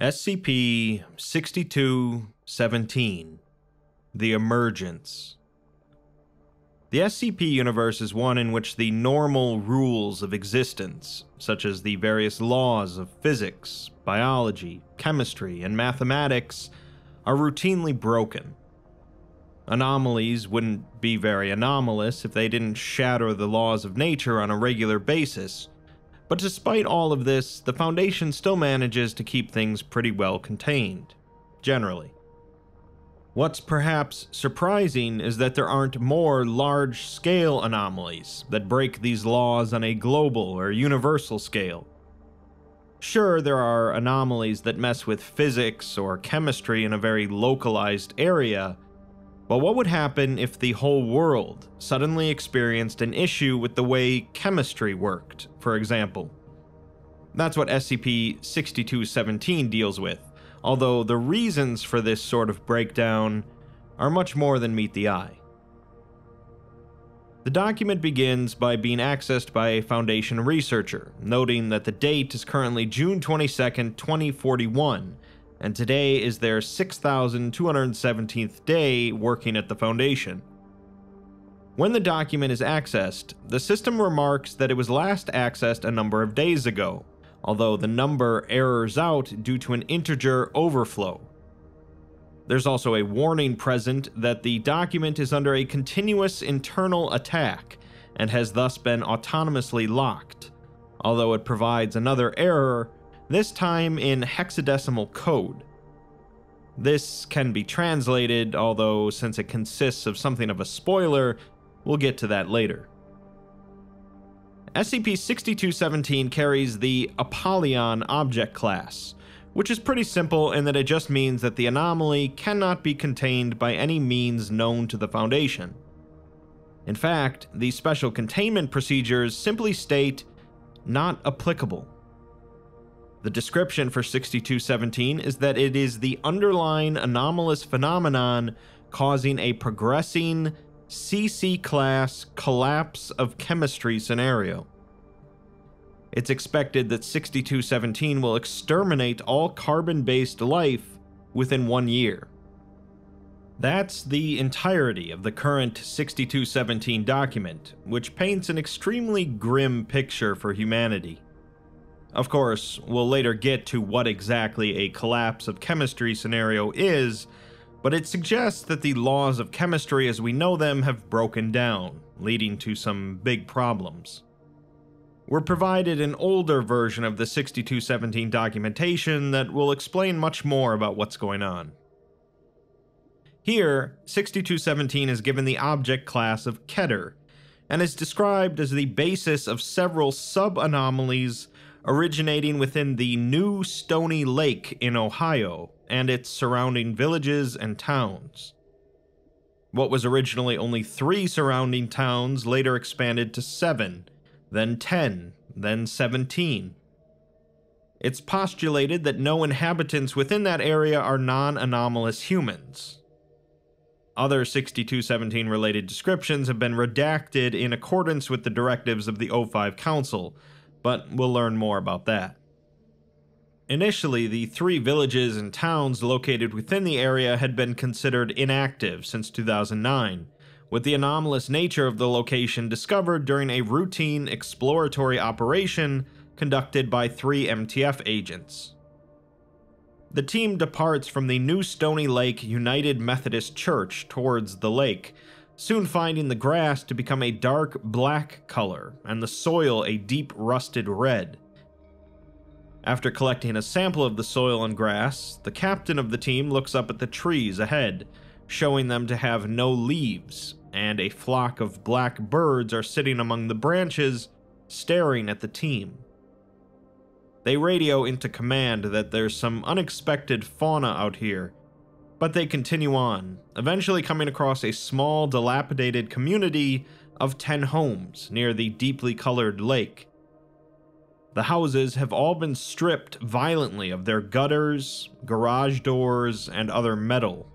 SCP 6217 The Emergence. The SCP universe is one in which the normal rules of existence, such as the various laws of physics, biology, chemistry, and mathematics, are routinely broken. Anomalies wouldn't be very anomalous if they didn't shatter the laws of nature on a regular basis, but despite all of this, the Foundation still manages to keep things pretty well contained, generally. What's perhaps surprising is that there aren't more large scale anomalies that break these laws on a global or universal scale. Sure, there are anomalies that mess with physics or chemistry in a very localized area, but what would happen if the whole world suddenly experienced an issue with the way chemistry worked, for example? That's what SCP 6217 deals with although the reasons for this sort of breakdown are much more than meet the eye. The document begins by being accessed by a Foundation researcher, noting that the date is currently June 22, 2041, and today is their 6,217th day working at the Foundation. When the document is accessed, the system remarks that it was last accessed a number of days ago, although the number errors out due to an integer overflow. There's also a warning present that the document is under a continuous internal attack and has thus been autonomously locked, although it provides another error, this time in hexadecimal code. This can be translated, although since it consists of something of a spoiler, we'll get to that later. SCP-6217 carries the Apollyon object class, which is pretty simple in that it just means that the anomaly cannot be contained by any means known to the Foundation. In fact, the special containment procedures simply state, not applicable. The description for 6217 is that it is the underlying anomalous phenomenon causing a progressing CC class collapse of chemistry scenario. It's expected that 6217 will exterminate all carbon based life within one year. That's the entirety of the current 6217 document, which paints an extremely grim picture for humanity. Of course, we'll later get to what exactly a collapse of chemistry scenario is but it suggests that the laws of chemistry as we know them have broken down, leading to some big problems. We're provided an older version of the 6217 documentation that will explain much more about what's going on. Here, 6217 is given the object class of Keter, and is described as the basis of several sub-anomalies originating within the New Stony Lake in Ohio, and its surrounding villages and towns. What was originally only three surrounding towns later expanded to seven, then 10, then 17. It's postulated that no inhabitants within that area are non anomalous humans. Other 6217 related descriptions have been redacted in accordance with the directives of the O5 Council, but we'll learn more about that. Initially, the three villages and towns located within the area had been considered inactive since 2009, with the anomalous nature of the location discovered during a routine exploratory operation conducted by three MTF agents. The team departs from the New Stony Lake United Methodist Church towards the lake, soon finding the grass to become a dark black color and the soil a deep rusted red. After collecting a sample of the soil and grass, the captain of the team looks up at the trees ahead, showing them to have no leaves, and a flock of black birds are sitting among the branches, staring at the team. They radio into command that there's some unexpected fauna out here, but they continue on, eventually coming across a small, dilapidated community of 10 homes near the deeply colored lake. The houses have all been stripped violently of their gutters, garage doors, and other metal.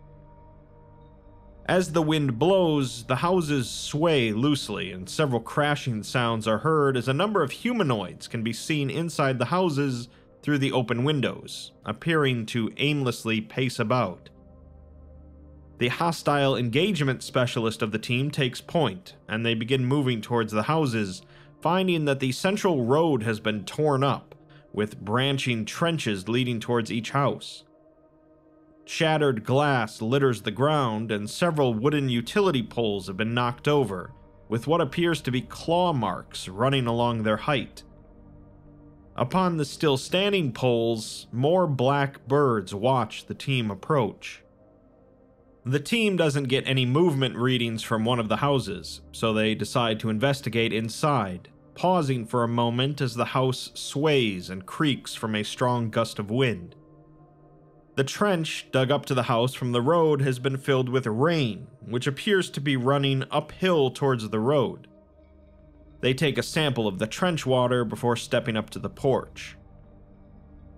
As the wind blows, the houses sway loosely, and several crashing sounds are heard as a number of humanoids can be seen inside the houses through the open windows, appearing to aimlessly pace about. The hostile engagement specialist of the team takes point, and they begin moving towards the houses, finding that the central road has been torn up, with branching trenches leading towards each house. Shattered glass litters the ground, and several wooden utility poles have been knocked over, with what appears to be claw marks running along their height. Upon the still standing poles, more black birds watch the team approach. The team doesn't get any movement readings from one of the houses, so they decide to investigate inside, pausing for a moment as the house sways and creaks from a strong gust of wind. The trench dug up to the house from the road has been filled with rain, which appears to be running uphill towards the road. They take a sample of the trench water before stepping up to the porch.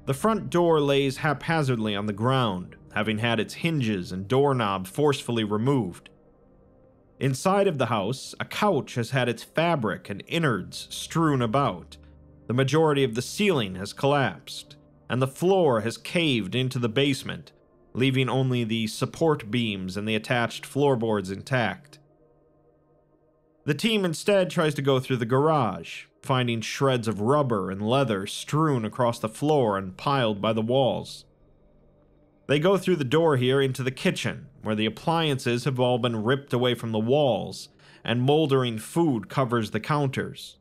The front door lays haphazardly on the ground, having had its hinges and doorknob forcefully removed. Inside of the house, a couch has had its fabric and innards strewn about. The majority of the ceiling has collapsed, and the floor has caved into the basement, leaving only the support beams and the attached floorboards intact. The team instead tries to go through the garage, finding shreds of rubber and leather strewn across the floor and piled by the walls. They go through the door here into the kitchen, where the appliances have all been ripped away from the walls, and moldering food covers the counters.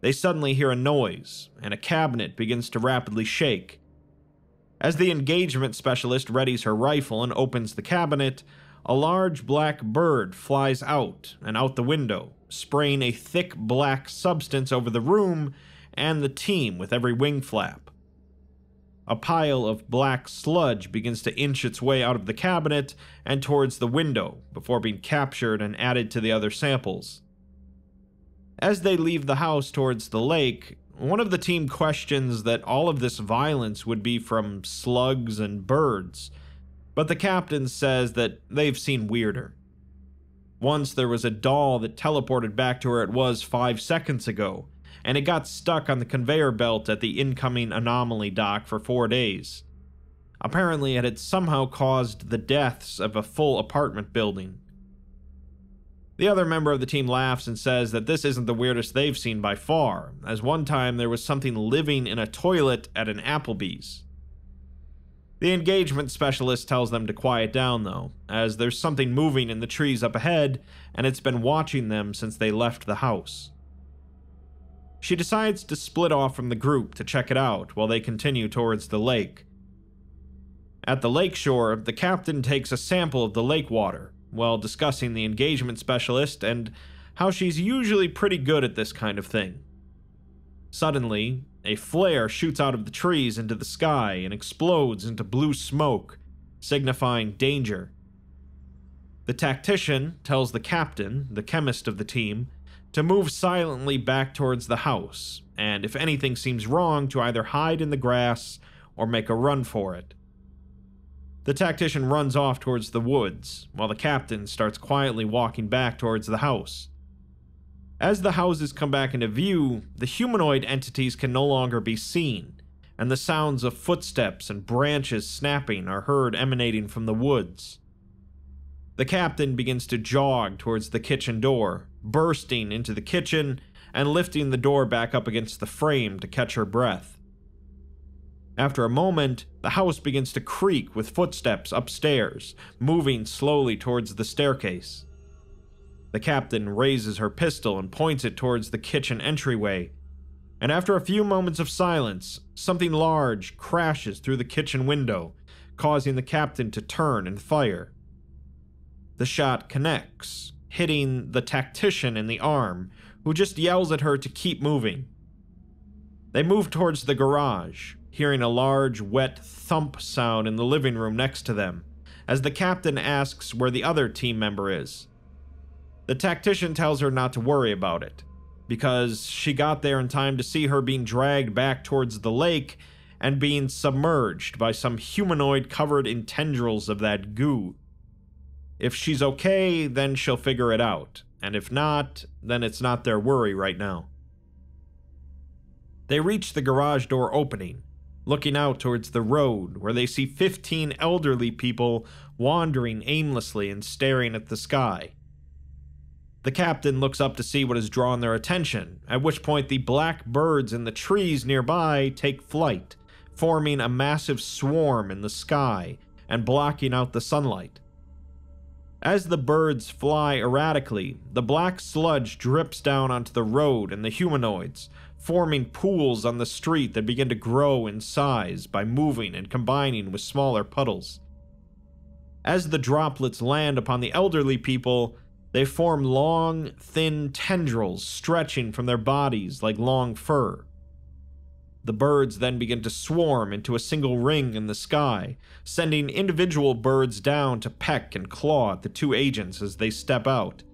They suddenly hear a noise, and a cabinet begins to rapidly shake. As the engagement specialist readies her rifle and opens the cabinet, a large black bird flies out and out the window, spraying a thick black substance over the room and the team with every wing flap. A pile of black sludge begins to inch its way out of the cabinet and towards the window before being captured and added to the other samples. As they leave the house towards the lake, one of the team questions that all of this violence would be from slugs and birds but the captain says that they've seen weirder. Once there was a doll that teleported back to where it was five seconds ago, and it got stuck on the conveyor belt at the incoming anomaly dock for four days. Apparently, it had somehow caused the deaths of a full apartment building. The other member of the team laughs and says that this isn't the weirdest they've seen by far, as one time there was something living in a toilet at an Applebee's. The engagement specialist tells them to quiet down, though, as there's something moving in the trees up ahead, and it's been watching them since they left the house. She decides to split off from the group to check it out while they continue towards the lake. At the lakeshore, the captain takes a sample of the lake water while discussing the engagement specialist and how she's usually pretty good at this kind of thing. Suddenly, a flare shoots out of the trees into the sky and explodes into blue smoke, signifying danger. The tactician tells the captain, the chemist of the team, to move silently back towards the house, and if anything seems wrong, to either hide in the grass or make a run for it. The tactician runs off towards the woods, while the captain starts quietly walking back towards the house. As the houses come back into view, the humanoid entities can no longer be seen, and the sounds of footsteps and branches snapping are heard emanating from the woods. The captain begins to jog towards the kitchen door, bursting into the kitchen and lifting the door back up against the frame to catch her breath. After a moment, the house begins to creak with footsteps upstairs, moving slowly towards the staircase. The captain raises her pistol and points it towards the kitchen entryway. And after a few moments of silence, something large crashes through the kitchen window, causing the captain to turn and fire. The shot connects, hitting the tactician in the arm, who just yells at her to keep moving. They move towards the garage, hearing a large, wet thump sound in the living room next to them, as the captain asks where the other team member is. The tactician tells her not to worry about it, because she got there in time to see her being dragged back towards the lake and being submerged by some humanoid covered in tendrils of that goo. If she's okay, then she'll figure it out, and if not, then it's not their worry right now. They reach the garage door opening, looking out towards the road where they see 15 elderly people wandering aimlessly and staring at the sky. The captain looks up to see what has drawn their attention, at which point the black birds in the trees nearby take flight, forming a massive swarm in the sky and blocking out the sunlight. As the birds fly erratically, the black sludge drips down onto the road and the humanoids, forming pools on the street that begin to grow in size by moving and combining with smaller puddles. As the droplets land upon the elderly people, they form long, thin tendrils stretching from their bodies like long fur. The birds then begin to swarm into a single ring in the sky, sending individual birds down to peck and claw at the two agents as they step out.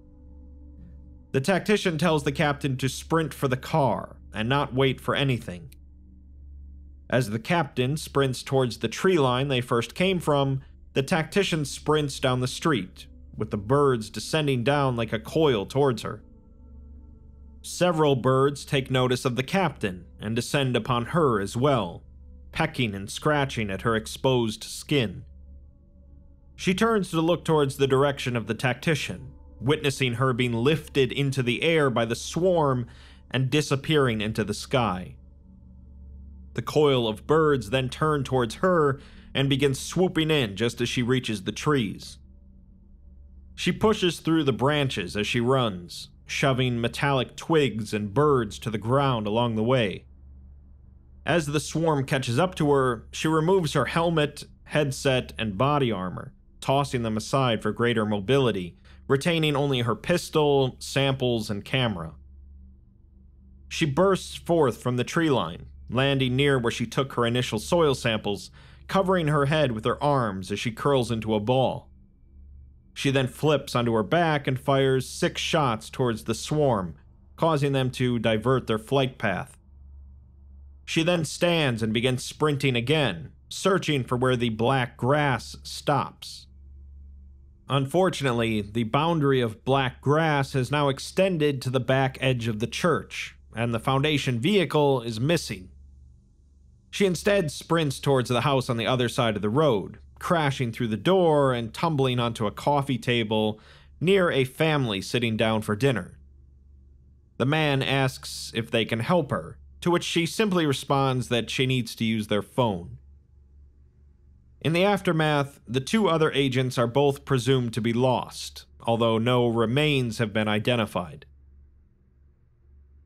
The tactician tells the captain to sprint for the car and not wait for anything. As the captain sprints towards the tree line they first came from, the tactician sprints down the street, with the birds descending down like a coil towards her. Several birds take notice of the captain and descend upon her as well, pecking and scratching at her exposed skin. She turns to look towards the direction of the tactician, witnessing her being lifted into the air by the swarm and disappearing into the sky. The coil of birds then turn towards her and begin swooping in just as she reaches the trees. She pushes through the branches as she runs, shoving metallic twigs and birds to the ground along the way. As the swarm catches up to her, she removes her helmet, headset, and body armor, tossing them aside for greater mobility, retaining only her pistol, samples, and camera. She bursts forth from the tree line, landing near where she took her initial soil samples, covering her head with her arms as she curls into a ball. She then flips onto her back and fires six shots towards the swarm, causing them to divert their flight path. She then stands and begins sprinting again, searching for where the black grass stops. Unfortunately, the boundary of black grass has now extended to the back edge of the church, and the Foundation vehicle is missing. She instead sprints towards the house on the other side of the road, crashing through the door and tumbling onto a coffee table near a family sitting down for dinner. The man asks if they can help her, to which she simply responds that she needs to use their phone. In the aftermath, the two other agents are both presumed to be lost, although no remains have been identified.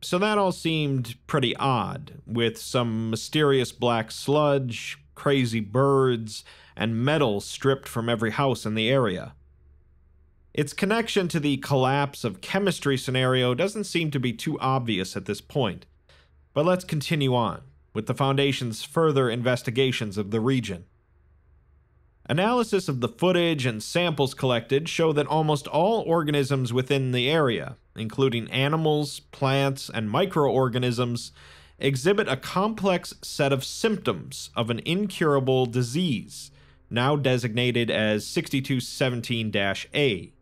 So that all seemed pretty odd, with some mysterious black sludge, crazy birds, and metal stripped from every house in the area. Its connection to the collapse of chemistry scenario doesn't seem to be too obvious at this point, but let's continue on with the Foundation's further investigations of the region. Analysis of the footage and samples collected show that almost all organisms within the area, including animals, plants, and microorganisms, exhibit a complex set of symptoms of an incurable disease, now designated as 6217 A.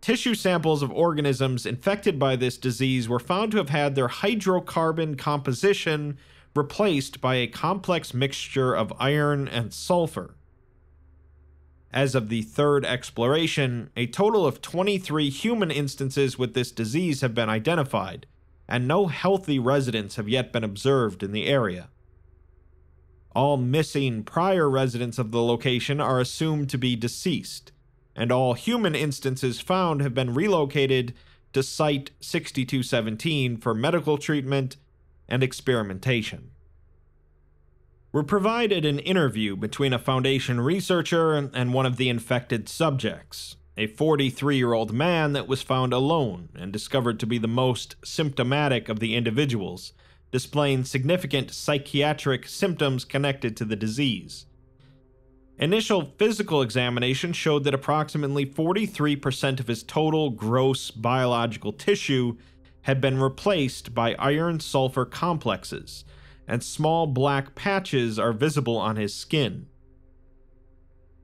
Tissue samples of organisms infected by this disease were found to have had their hydrocarbon composition replaced by a complex mixture of iron and sulfur. As of the third exploration, a total of 23 human instances with this disease have been identified, and no healthy residents have yet been observed in the area. All missing prior residents of the location are assumed to be deceased, and all human instances found have been relocated to Site 6217 for medical treatment and experimentation. We're provided an interview between a Foundation researcher and one of the infected subjects, a 43 year old man that was found alone and discovered to be the most symptomatic of the individuals, displaying significant psychiatric symptoms connected to the disease. Initial physical examination showed that approximately 43% of his total gross biological tissue had been replaced by iron sulfur complexes and small black patches are visible on his skin.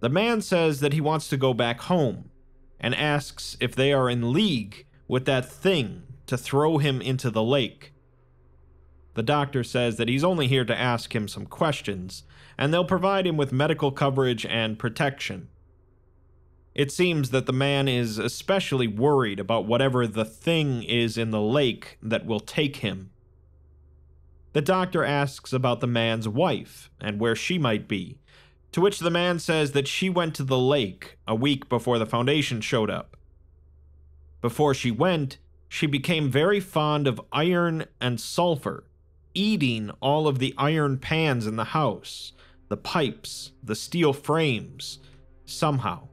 The man says that he wants to go back home and asks if they are in league with that thing to throw him into the lake. The doctor says that he's only here to ask him some questions, and they'll provide him with medical coverage and protection. It seems that the man is especially worried about whatever the thing is in the lake that will take him. The doctor asks about the man's wife and where she might be, to which the man says that she went to the lake a week before the Foundation showed up. Before she went, she became very fond of iron and sulfur, eating all of the iron pans in the house, the pipes, the steel frames, somehow.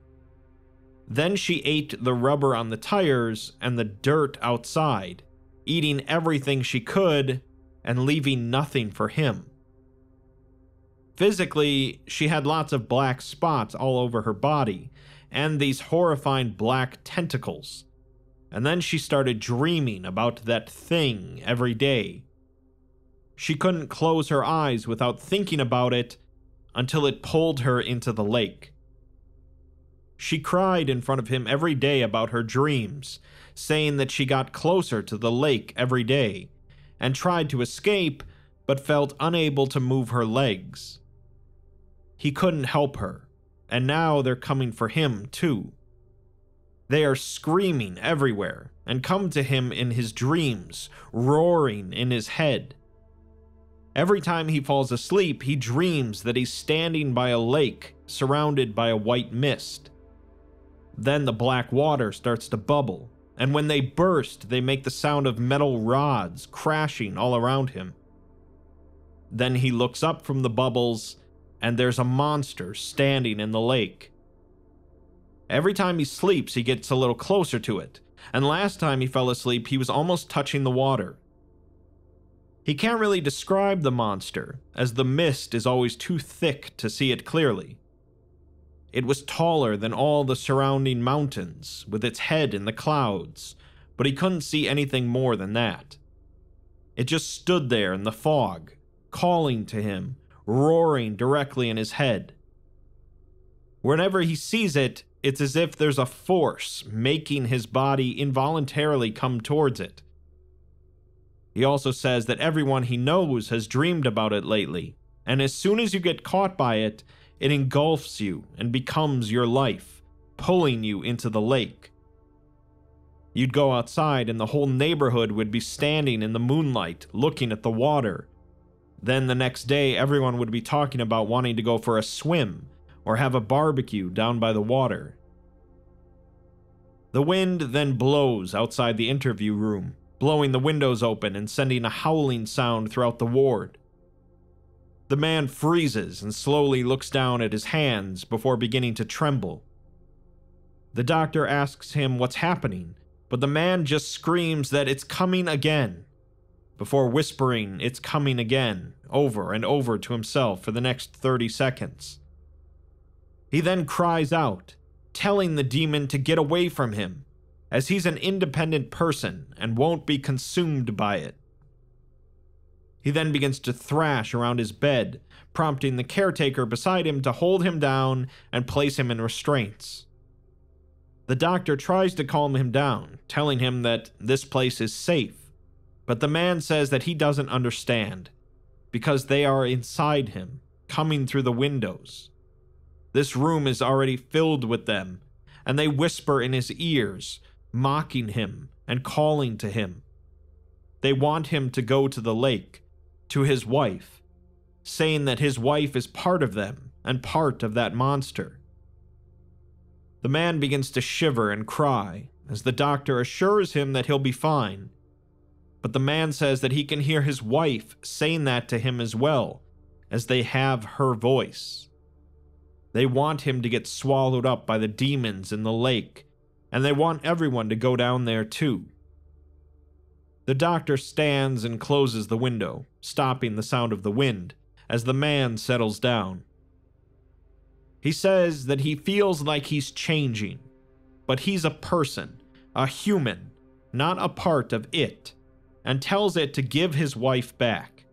Then she ate the rubber on the tires and the dirt outside, eating everything she could and leaving nothing for him. Physically, she had lots of black spots all over her body, and these horrifying black tentacles. And then she started dreaming about that thing every day. She couldn't close her eyes without thinking about it until it pulled her into the lake. She cried in front of him every day about her dreams, saying that she got closer to the lake every day, and tried to escape, but felt unable to move her legs. He couldn't help her, and now they're coming for him, too. They are screaming everywhere and come to him in his dreams, roaring in his head. Every time he falls asleep, he dreams that he's standing by a lake surrounded by a white mist. Then the black water starts to bubble, and when they burst, they make the sound of metal rods crashing all around him. Then he looks up from the bubbles, and there's a monster standing in the lake. Every time he sleeps, he gets a little closer to it, and last time he fell asleep, he was almost touching the water. He can't really describe the monster, as the mist is always too thick to see it clearly. It was taller than all the surrounding mountains, with its head in the clouds, but he couldn't see anything more than that. It just stood there in the fog, calling to him, roaring directly in his head. Whenever he sees it, it's as if there's a force making his body involuntarily come towards it. He also says that everyone he knows has dreamed about it lately, and as soon as you get caught by it, it engulfs you and becomes your life, pulling you into the lake. You'd go outside, and the whole neighborhood would be standing in the moonlight looking at the water. Then the next day, everyone would be talking about wanting to go for a swim or have a barbecue down by the water. The wind then blows outside the interview room, blowing the windows open and sending a howling sound throughout the ward. The man freezes and slowly looks down at his hands before beginning to tremble. The doctor asks him what's happening, but the man just screams that it's coming again, before whispering it's coming again over and over to himself for the next 30 seconds. He then cries out, telling the demon to get away from him, as he's an independent person and won't be consumed by it. He then begins to thrash around his bed, prompting the caretaker beside him to hold him down and place him in restraints. The doctor tries to calm him down, telling him that this place is safe, but the man says that he doesn't understand, because they are inside him, coming through the windows. This room is already filled with them, and they whisper in his ears, mocking him and calling to him. They want him to go to the lake, to his wife, saying that his wife is part of them and part of that monster. The man begins to shiver and cry as the doctor assures him that he'll be fine. But the man says that he can hear his wife saying that to him as well, as they have her voice. They want him to get swallowed up by the demons in the lake, and they want everyone to go down there too. The doctor stands and closes the window, stopping the sound of the wind, as the man settles down. He says that he feels like he's changing, but he's a person, a human, not a part of it, and tells it to give his wife back.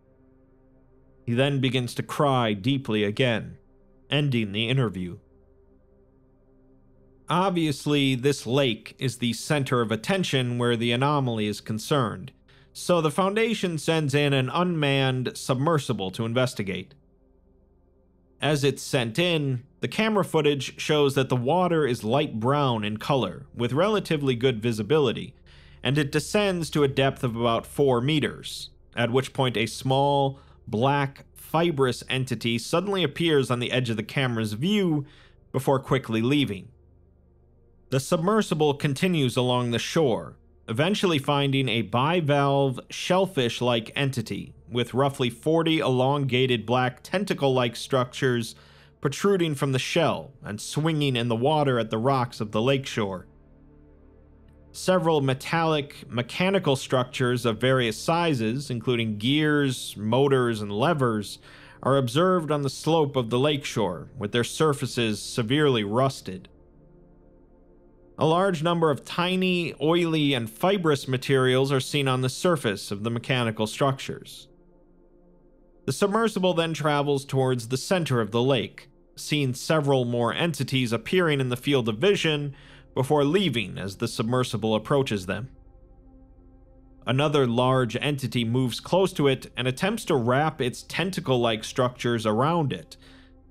He then begins to cry deeply again, ending the interview. Obviously, this lake is the center of attention where the anomaly is concerned, So the Foundation sends in an unmanned submersible to investigate. As it's sent in, the camera footage shows that the water is light brown in color, with relatively good visibility, and it descends to a depth of about 4 meters, at which point a small, black, fibrous entity suddenly appears on the edge of the camera's view before quickly leaving. The submersible continues along the shore, eventually finding a bivalve, shellfish like entity with roughly 40 elongated black tentacle like structures protruding from the shell and swinging in the water at the rocks of the lakeshore. Several metallic, mechanical structures of various sizes, including gears, motors, and levers, are observed on the slope of the lakeshore, with their surfaces severely rusted. A large number of tiny, oily, and fibrous materials are seen on the surface of the mechanical structures. The submersible then travels towards the center of the lake, seeing several more entities appearing in the field of vision before leaving as the submersible approaches them. Another large entity moves close to it and attempts to wrap its tentacle like structures around it,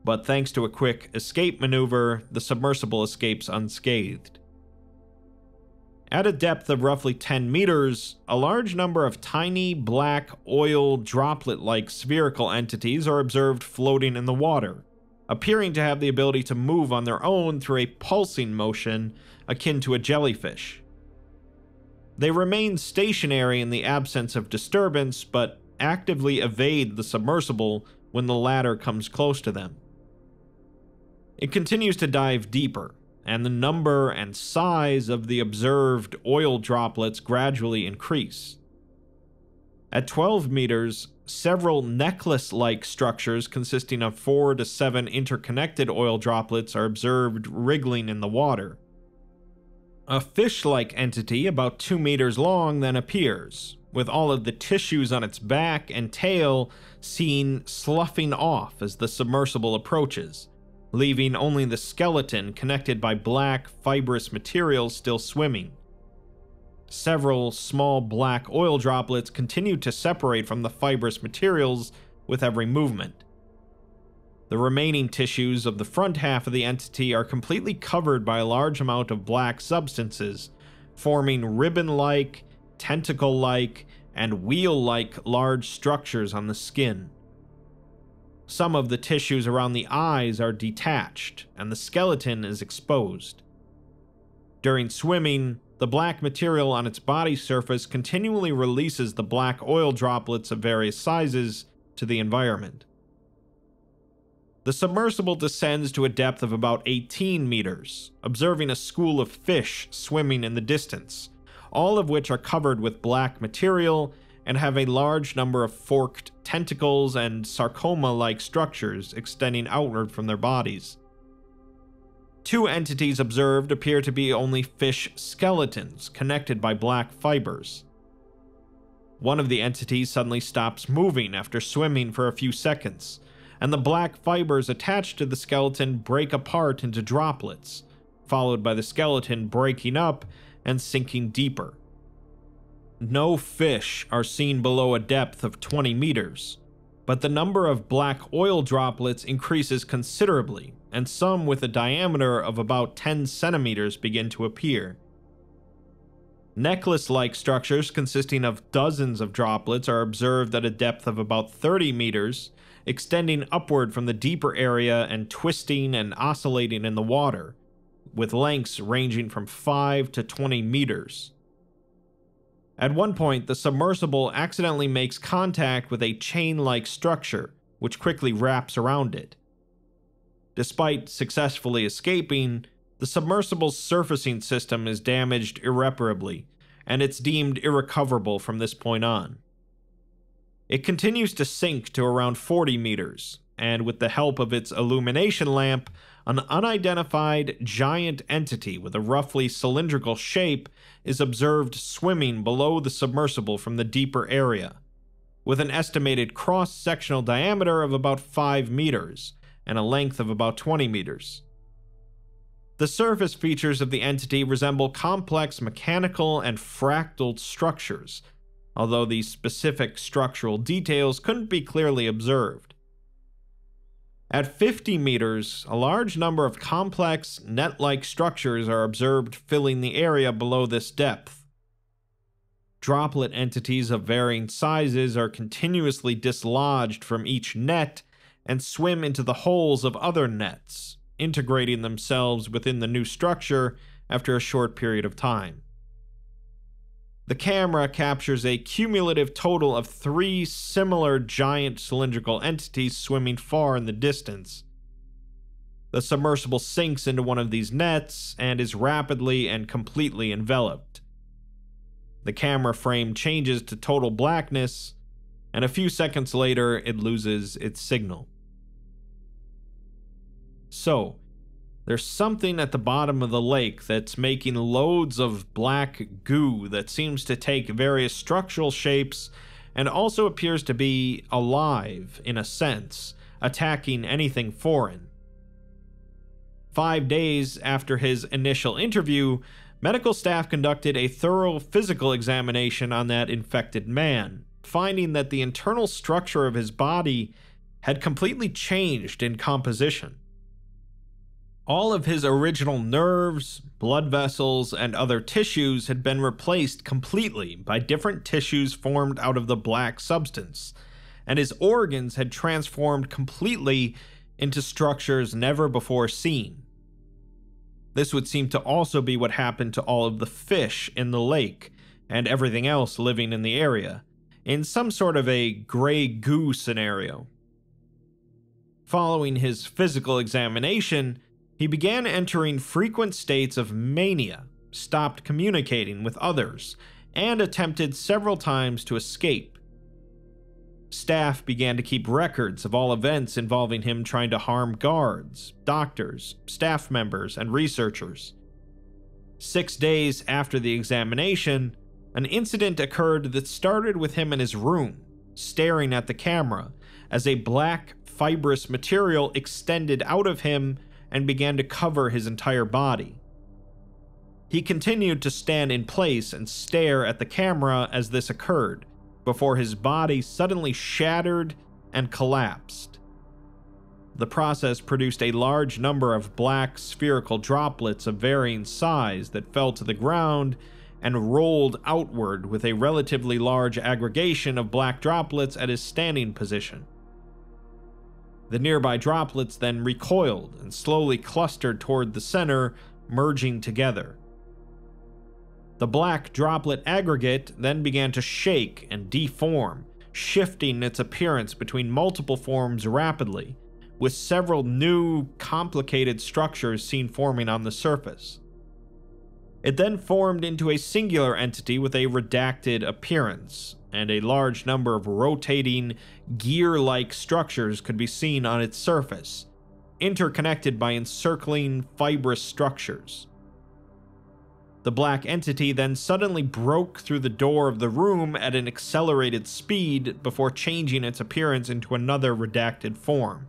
but thanks to a quick escape maneuver, the submersible escapes unscathed. At a depth of roughly 10 meters, a large number of tiny, black, oil, droplet like spherical entities are observed floating in the water, appearing to have the ability to move on their own through a pulsing motion akin to a jellyfish. They remain stationary in the absence of disturbance, but actively evade the submersible when the latter comes close to them. It continues to dive deeper, and the number and size of the observed oil droplets gradually increase. At 12 meters, several necklace like structures consisting of four to seven interconnected oil droplets are observed wriggling in the water. A fish like entity about 2 meters long then appears, with all of the tissues on its back and tail seen sloughing off as the submersible approaches leaving only the skeleton connected by black, fibrous materials still swimming. Several small black oil droplets continue to separate from the fibrous materials with every movement. The remaining tissues of the front half of the entity are completely covered by a large amount of black substances, forming ribbon like, tentacle like, and wheel like large structures on the skin. Some of the tissues around the eyes are detached, and the skeleton is exposed. During swimming, the black material on its body surface continually releases the black oil droplets of various sizes to the environment. The submersible descends to a depth of about 18 meters, observing a school of fish swimming in the distance, all of which are covered with black material and have a large number of forked tentacles and sarcoma like structures extending outward from their bodies. Two entities observed appear to be only fish skeletons connected by black fibers. One of the entities suddenly stops moving after swimming for a few seconds, and the black fibers attached to the skeleton break apart into droplets, followed by the skeleton breaking up and sinking deeper. No fish are seen below a depth of 20 meters, but the number of black oil droplets increases considerably, and some with a diameter of about 10 centimeters begin to appear. Necklace like structures consisting of dozens of droplets are observed at a depth of about 30 meters, extending upward from the deeper area and twisting and oscillating in the water, with lengths ranging from 5 to 20 meters. At one point, the submersible accidentally makes contact with a chain like structure, which quickly wraps around it. Despite successfully escaping, the submersible's surfacing system is damaged irreparably, and it's deemed irrecoverable from this point on. It continues to sink to around 40 meters, and with the help of its illumination lamp, an unidentified giant entity with a roughly cylindrical shape is observed swimming below the submersible from the deeper area, with an estimated cross sectional diameter of about 5 meters and a length of about 20 meters. The surface features of the entity resemble complex mechanical and fractal structures, although the specific structural details couldn't be clearly observed. At 50 meters, a large number of complex, net like structures are observed filling the area below this depth. Droplet entities of varying sizes are continuously dislodged from each net and swim into the holes of other nets, integrating themselves within the new structure after a short period of time. The camera captures a cumulative total of three similar giant cylindrical entities swimming far in the distance. The submersible sinks into one of these nets and is rapidly and completely enveloped. The camera frame changes to total blackness, and a few seconds later, it loses its signal. So, there's something at the bottom of the lake that's making loads of black goo that seems to take various structural shapes and also appears to be alive, in a sense, attacking anything foreign. Five days after his initial interview, medical staff conducted a thorough physical examination on that infected man, finding that the internal structure of his body had completely changed in composition. All of his original nerves, blood vessels, and other tissues had been replaced completely by different tissues formed out of the black substance, and his organs had transformed completely into structures never before seen. This would seem to also be what happened to all of the fish in the lake and everything else living in the area, in some sort of a gray goo scenario. Following his physical examination, he began entering frequent states of mania, stopped communicating with others, and attempted several times to escape. Staff began to keep records of all events involving him trying to harm guards, doctors, staff members, and researchers. Six days after the examination, an incident occurred that started with him in his room, staring at the camera, as a black, fibrous material extended out of him and began to cover his entire body. He continued to stand in place and stare at the camera as this occurred, before his body suddenly shattered and collapsed. The process produced a large number of black spherical droplets of varying size that fell to the ground and rolled outward with a relatively large aggregation of black droplets at his standing position. The nearby droplets then recoiled and slowly clustered toward the center, merging together. The black droplet aggregate then began to shake and deform, shifting its appearance between multiple forms rapidly, with several new, complicated structures seen forming on the surface. It then formed into a singular entity with a redacted appearance, and a large number of rotating, gear like structures could be seen on its surface, interconnected by encircling, fibrous structures. The black entity then suddenly broke through the door of the room at an accelerated speed before changing its appearance into another redacted form.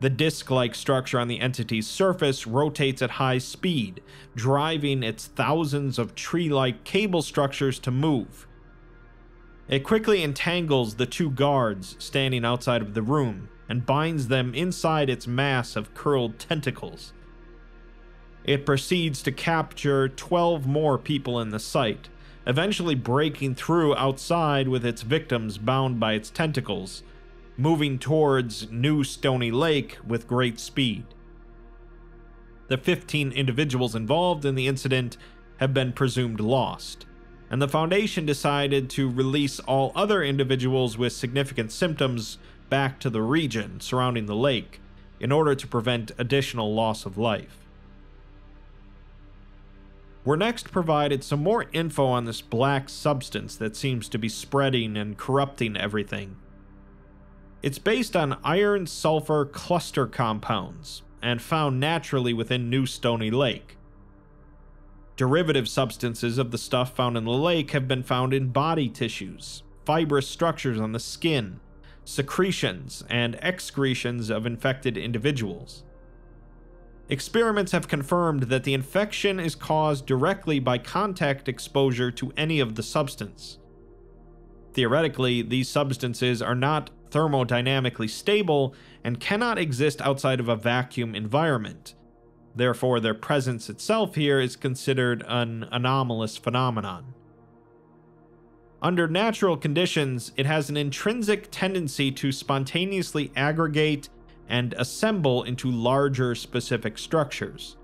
The disc like structure on the entity's surface rotates at high speed, driving its thousands of tree like cable structures to move. It quickly entangles the two guards standing outside of the room and binds them inside its mass of curled tentacles. It proceeds to capture 12 more people in the site, eventually breaking through outside with its victims bound by its tentacles, moving towards New Stony Lake with great speed. The 15 individuals involved in the incident have been presumed lost, and the Foundation decided to release all other individuals with significant symptoms back to the region surrounding the lake in order to prevent additional loss of life. We're next provided some more info on this black substance that seems to be spreading and corrupting everything. It's based on iron sulfur cluster compounds and found naturally within New Stony Lake. Derivative substances of the stuff found in the lake have been found in body tissues, fibrous structures on the skin, secretions, and excretions of infected individuals. Experiments have confirmed that the infection is caused directly by contact exposure to any of the substance, Theoretically, these substances are not thermodynamically stable and cannot exist outside of a vacuum environment. Therefore, their presence itself here is considered an anomalous phenomenon. Under natural conditions, it has an intrinsic tendency to spontaneously aggregate and assemble into larger specific structures.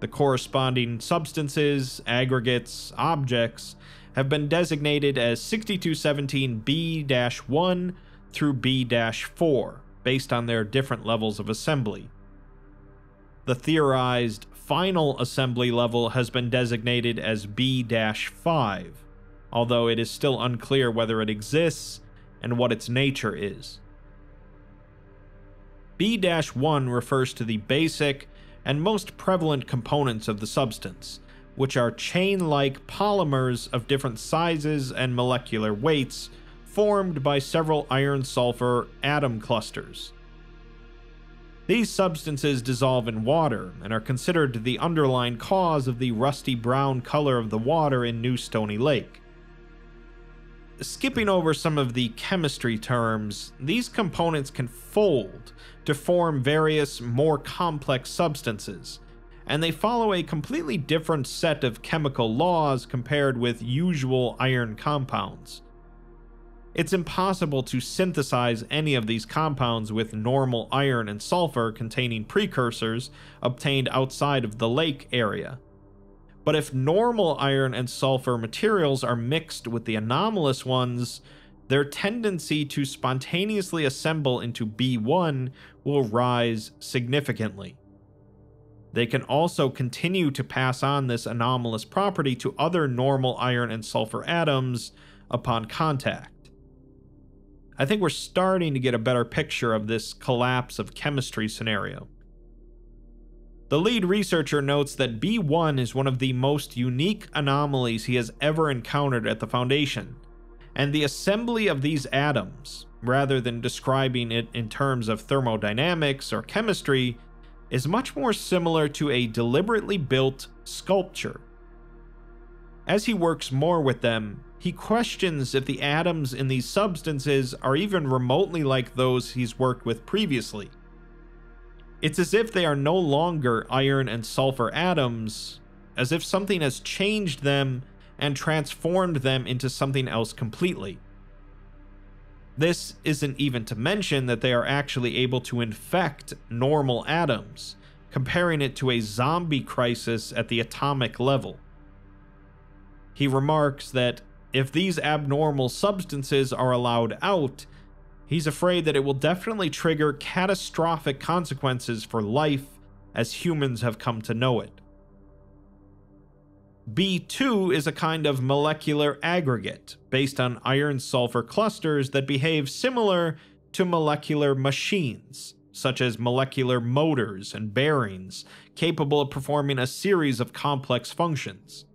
The corresponding substances, aggregates, objects have been designated as 6217B 1 through B 4 based on their different levels of assembly. The theorized final assembly level has been designated as B 5 although it is still unclear whether it exists and what its nature is. B 1 refers to the basic and most prevalent components of the substance, which are chain like polymers of different sizes and molecular weights formed by several iron sulfur atom clusters. These substances dissolve in water and are considered the underlying cause of the rusty brown color of the water in New Stony Lake skipping over some of the chemistry terms, these components can fold to form various more complex substances, and they follow a completely different set of chemical laws compared with usual iron compounds. It's impossible to synthesize any of these compounds with normal iron and sulfur containing precursors obtained outside of the lake area. But if normal iron and sulfur materials are mixed with the anomalous ones, their tendency to spontaneously assemble into B1 will rise significantly. They can also continue to pass on this anomalous property to other normal iron and sulfur atoms upon contact. I think we're starting to get a better picture of this collapse of chemistry scenario. The lead researcher notes that B1 is one of the most unique anomalies he has ever encountered at the Foundation, and the assembly of these atoms, rather than describing it in terms of thermodynamics or chemistry, is much more similar to a deliberately built sculpture. As he works more with them, he questions if the atoms in these substances are even remotely like those he's worked with previously. It's as if they are no longer iron and sulfur atoms, as if something has changed them and transformed them into something else completely. This isn't even to mention that they are actually able to infect normal atoms, comparing it to a zombie crisis at the atomic level. He remarks that if these abnormal substances are allowed out, He's afraid that it will definitely trigger catastrophic consequences for life as humans have come to know it. B2 is a kind of molecular aggregate based on iron sulfur clusters that behave similar to molecular machines, such as molecular motors and bearings, capable of performing a series of complex functions.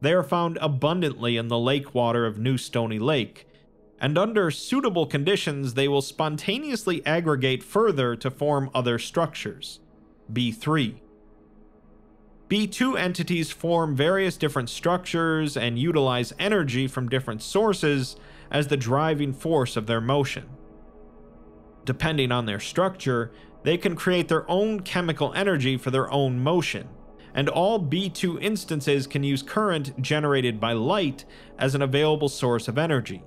They are found abundantly in the lake water of New Stony Lake, and under suitable conditions they will spontaneously aggregate further to form other structures. B3. B2 entities form various different structures and utilize energy from different sources as the driving force of their motion. Depending on their structure, they can create their own chemical energy for their own motion, and all B2 instances can use current generated by light as an available source of energy.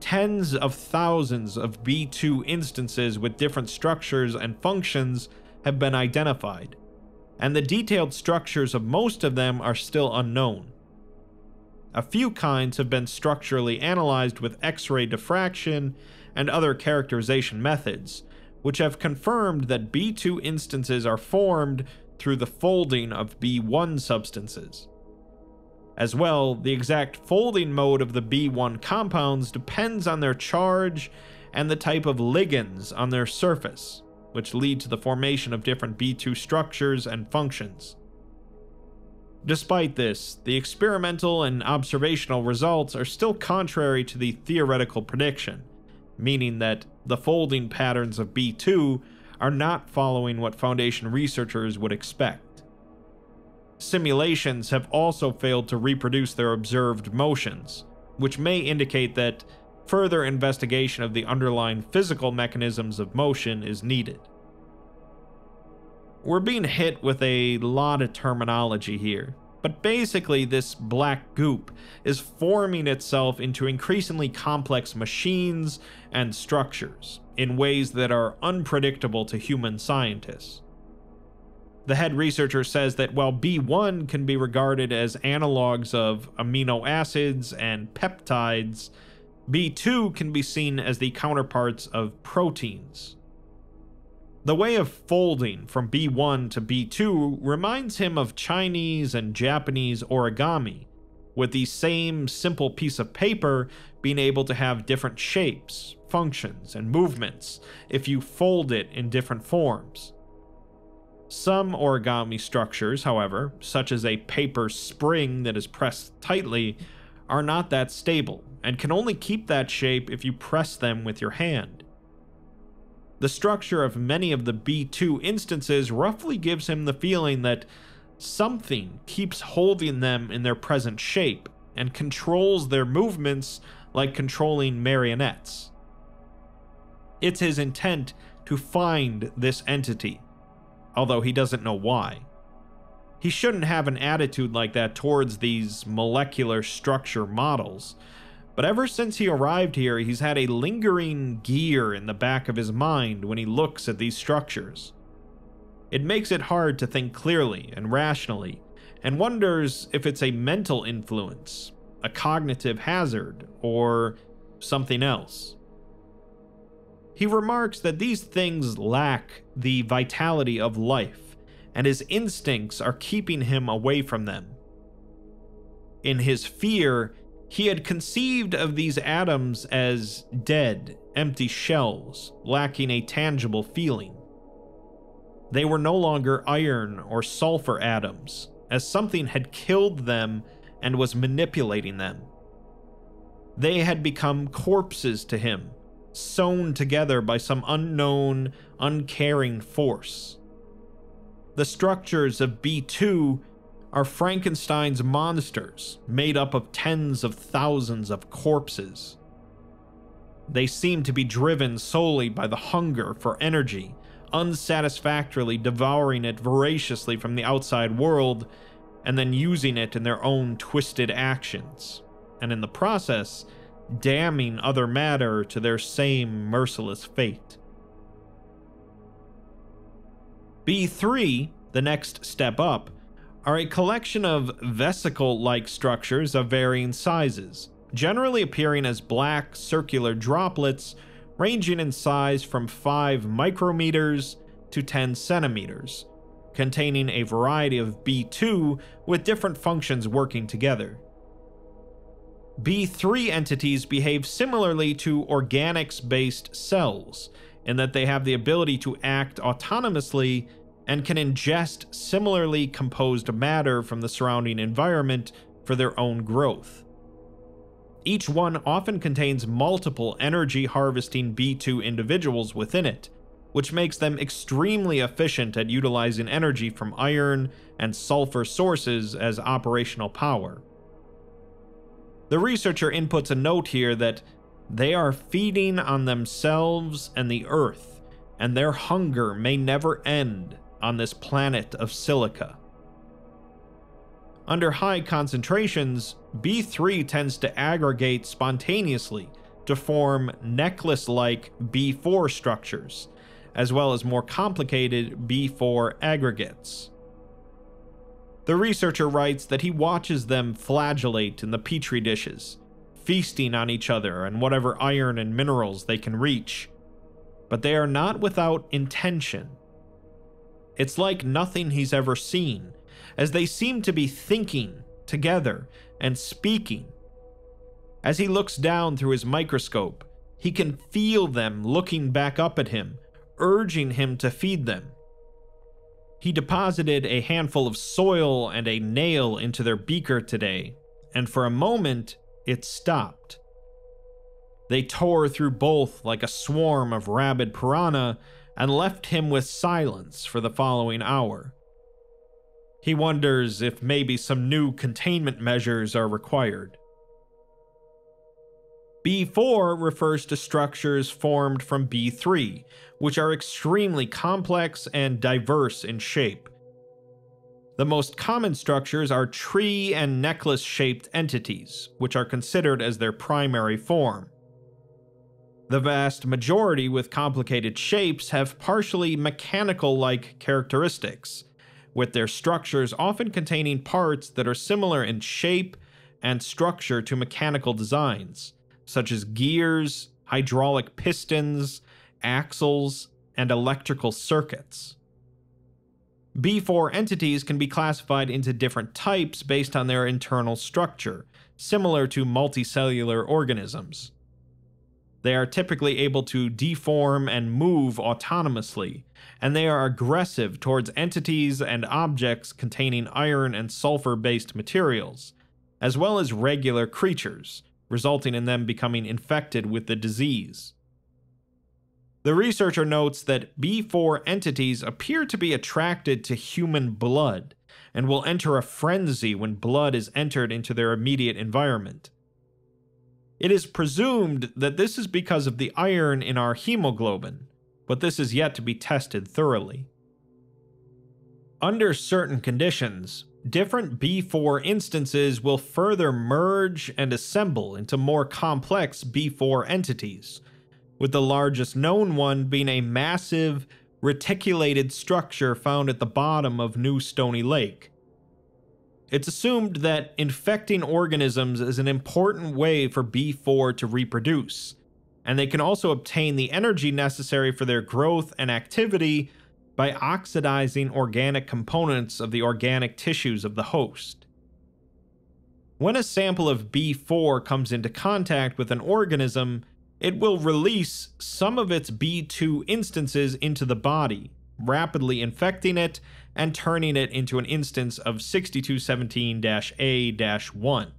Tens of thousands of B2 instances with different structures and functions have been identified, and the detailed structures of most of them are still unknown. A few kinds have been structurally analyzed with X-ray diffraction and other characterization methods, which have confirmed that B2 instances are formed through the folding of B1 substances. As well, the exact folding mode of the B1 compounds depends on their charge and the type of ligands on their surface, which lead to the formation of different B2 structures and functions. Despite this, the experimental and observational results are still contrary to the theoretical prediction, meaning that the folding patterns of B2 are not following what Foundation researchers would expect. Simulations have also failed to reproduce their observed motions, which may indicate that further investigation of the underlying physical mechanisms of motion is needed. We're being hit with a lot of terminology here, but basically, this black goop is forming itself into increasingly complex machines and structures in ways that are unpredictable to human scientists. The head researcher says that while B1 can be regarded as analogs of amino acids and peptides, B2 can be seen as the counterparts of proteins. The way of folding from B1 to B2 reminds him of Chinese and Japanese origami, with the same simple piece of paper being able to have different shapes, functions, and movements if you fold it in different forms. Some origami structures, however, such as a paper spring that is pressed tightly, are not that stable and can only keep that shape if you press them with your hand. The structure of many of the B2 instances roughly gives him the feeling that something keeps holding them in their present shape and controls their movements like controlling marionettes. It's his intent to find this entity although he doesn't know why. He shouldn't have an attitude like that towards these molecular structure models, but ever since he arrived here, he's had a lingering gear in the back of his mind when he looks at these structures. It makes it hard to think clearly and rationally, and wonders if it's a mental influence, a cognitive hazard, or something else. He remarks that these things lack the vitality of life, and his instincts are keeping him away from them. In his fear, he had conceived of these atoms as dead, empty shells, lacking a tangible feeling. They were no longer iron or sulfur atoms, as something had killed them and was manipulating them. They had become corpses to him, sewn together by some unknown, uncaring force. The structures of B2 are Frankenstein's monsters, made up of tens of thousands of corpses. They seem to be driven solely by the hunger for energy, unsatisfactorily devouring it voraciously from the outside world, and then using it in their own twisted actions, and in the process, damning other matter to their same merciless fate. B3, the next step up, are a collection of vesicle like structures of varying sizes, generally appearing as black circular droplets ranging in size from 5 micrometers to 10 centimeters, containing a variety of B2 with different functions working together. B3 entities behave similarly to organics based cells, in that they have the ability to act autonomously and can ingest similarly composed matter from the surrounding environment for their own growth. Each one often contains multiple energy harvesting B2 individuals within it, which makes them extremely efficient at utilizing energy from iron and sulfur sources as operational power. The researcher inputs a note here that they are feeding on themselves and the Earth, and their hunger may never end on this planet of silica. Under high concentrations, B3 tends to aggregate spontaneously to form necklace like B4 structures, as well as more complicated B4 aggregates. The researcher writes that he watches them flagellate in the petri dishes, feasting on each other and whatever iron and minerals they can reach. But they are not without intention. It's like nothing he's ever seen, as they seem to be thinking together and speaking. As he looks down through his microscope, he can feel them looking back up at him, urging him to feed them. He deposited a handful of soil and a nail into their beaker today, and for a moment, it stopped. They tore through both like a swarm of rabid piranha and left him with silence for the following hour. He wonders if maybe some new containment measures are required. B4 refers to structures formed from B3, which are extremely complex and diverse in shape. The most common structures are tree and necklace shaped entities, which are considered as their primary form. The vast majority with complicated shapes have partially mechanical like characteristics, with their structures often containing parts that are similar in shape and structure to mechanical designs, such as gears, hydraulic pistons, axles, and electrical circuits. B4 entities can be classified into different types based on their internal structure, similar to multicellular organisms. They are typically able to deform and move autonomously, and they are aggressive towards entities and objects containing iron and sulfur based materials, as well as regular creatures, resulting in them becoming infected with the disease. The researcher notes that B4 entities appear to be attracted to human blood and will enter a frenzy when blood is entered into their immediate environment. It is presumed that this is because of the iron in our hemoglobin, but this is yet to be tested thoroughly. Under certain conditions, different B4 instances will further merge and assemble into more complex B4 entities, with the largest known one being a massive, reticulated structure found at the bottom of New Stony Lake. It's assumed that infecting organisms is an important way for B4 to reproduce, and they can also obtain the energy necessary for their growth and activity by oxidizing organic components of the organic tissues of the host. When a sample of B4 comes into contact with an organism, it will release some of its B2 instances into the body, rapidly infecting it and turning it into an instance of 6217 A 1.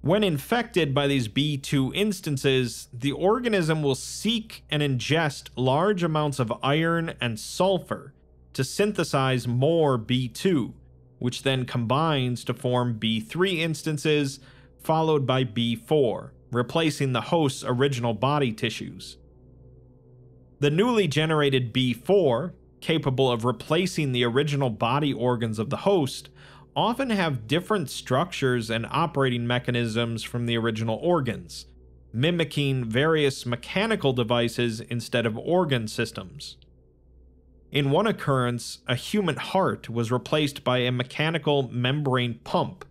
When infected by these B2 instances, the organism will seek and ingest large amounts of iron and sulfur to synthesize more B2, which then combines to form B3 instances, followed by B4, replacing the host's original body tissues. The newly generated B4, capable of replacing the original body organs of the host, often have different structures and operating mechanisms from the original organs, mimicking various mechanical devices instead of organ systems. In one occurrence, a human heart was replaced by a mechanical membrane pump.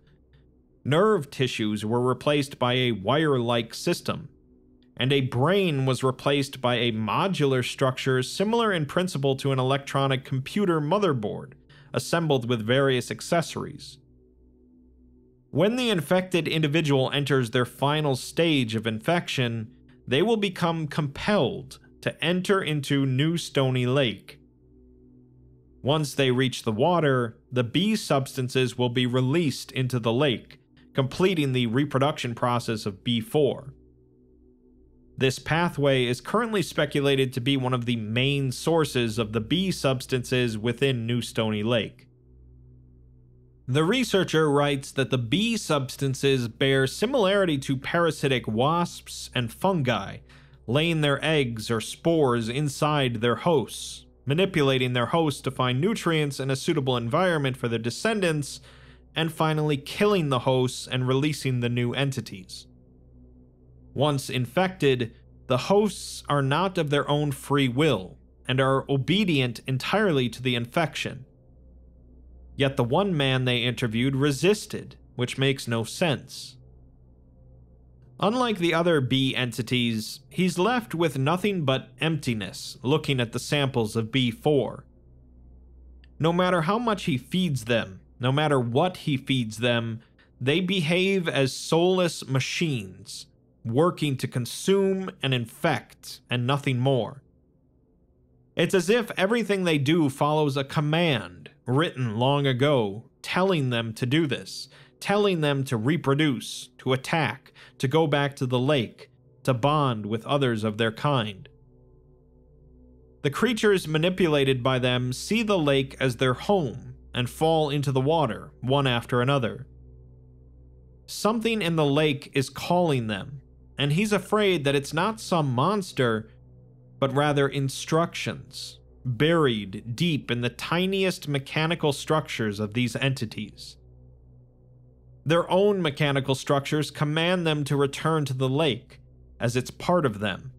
Nerve tissues were replaced by a wire like system, and a brain was replaced by a modular structure similar in principle to an electronic computer motherboard assembled with various accessories. When the infected individual enters their final stage of infection, they will become compelled to enter into New Stony Lake. Once they reach the water, the B substances will be released into the lake, completing the reproduction process of B4. This pathway is currently speculated to be one of the main sources of the B substances within New Stony Lake. The researcher writes that the B substances bear similarity to parasitic wasps and fungi, laying their eggs or spores inside their hosts, manipulating their hosts to find nutrients and a suitable environment for their descendants, and finally killing the hosts and releasing the new entities. Once infected, the hosts are not of their own free will and are obedient entirely to the infection. Yet the one man they interviewed resisted, which makes no sense. Unlike the other B entities, he's left with nothing but emptiness looking at the samples of B4. No matter how much he feeds them, no matter what he feeds them, they behave as soulless machines working to consume and infect, and nothing more. It's as if everything they do follows a command written long ago, telling them to do this, telling them to reproduce, to attack, to go back to the lake, to bond with others of their kind. The creatures manipulated by them see the lake as their home and fall into the water, one after another. Something in the lake is calling them, and he's afraid that it's not some monster, but rather instructions buried deep in the tiniest mechanical structures of these entities. Their own mechanical structures command them to return to the lake, as it's part of them.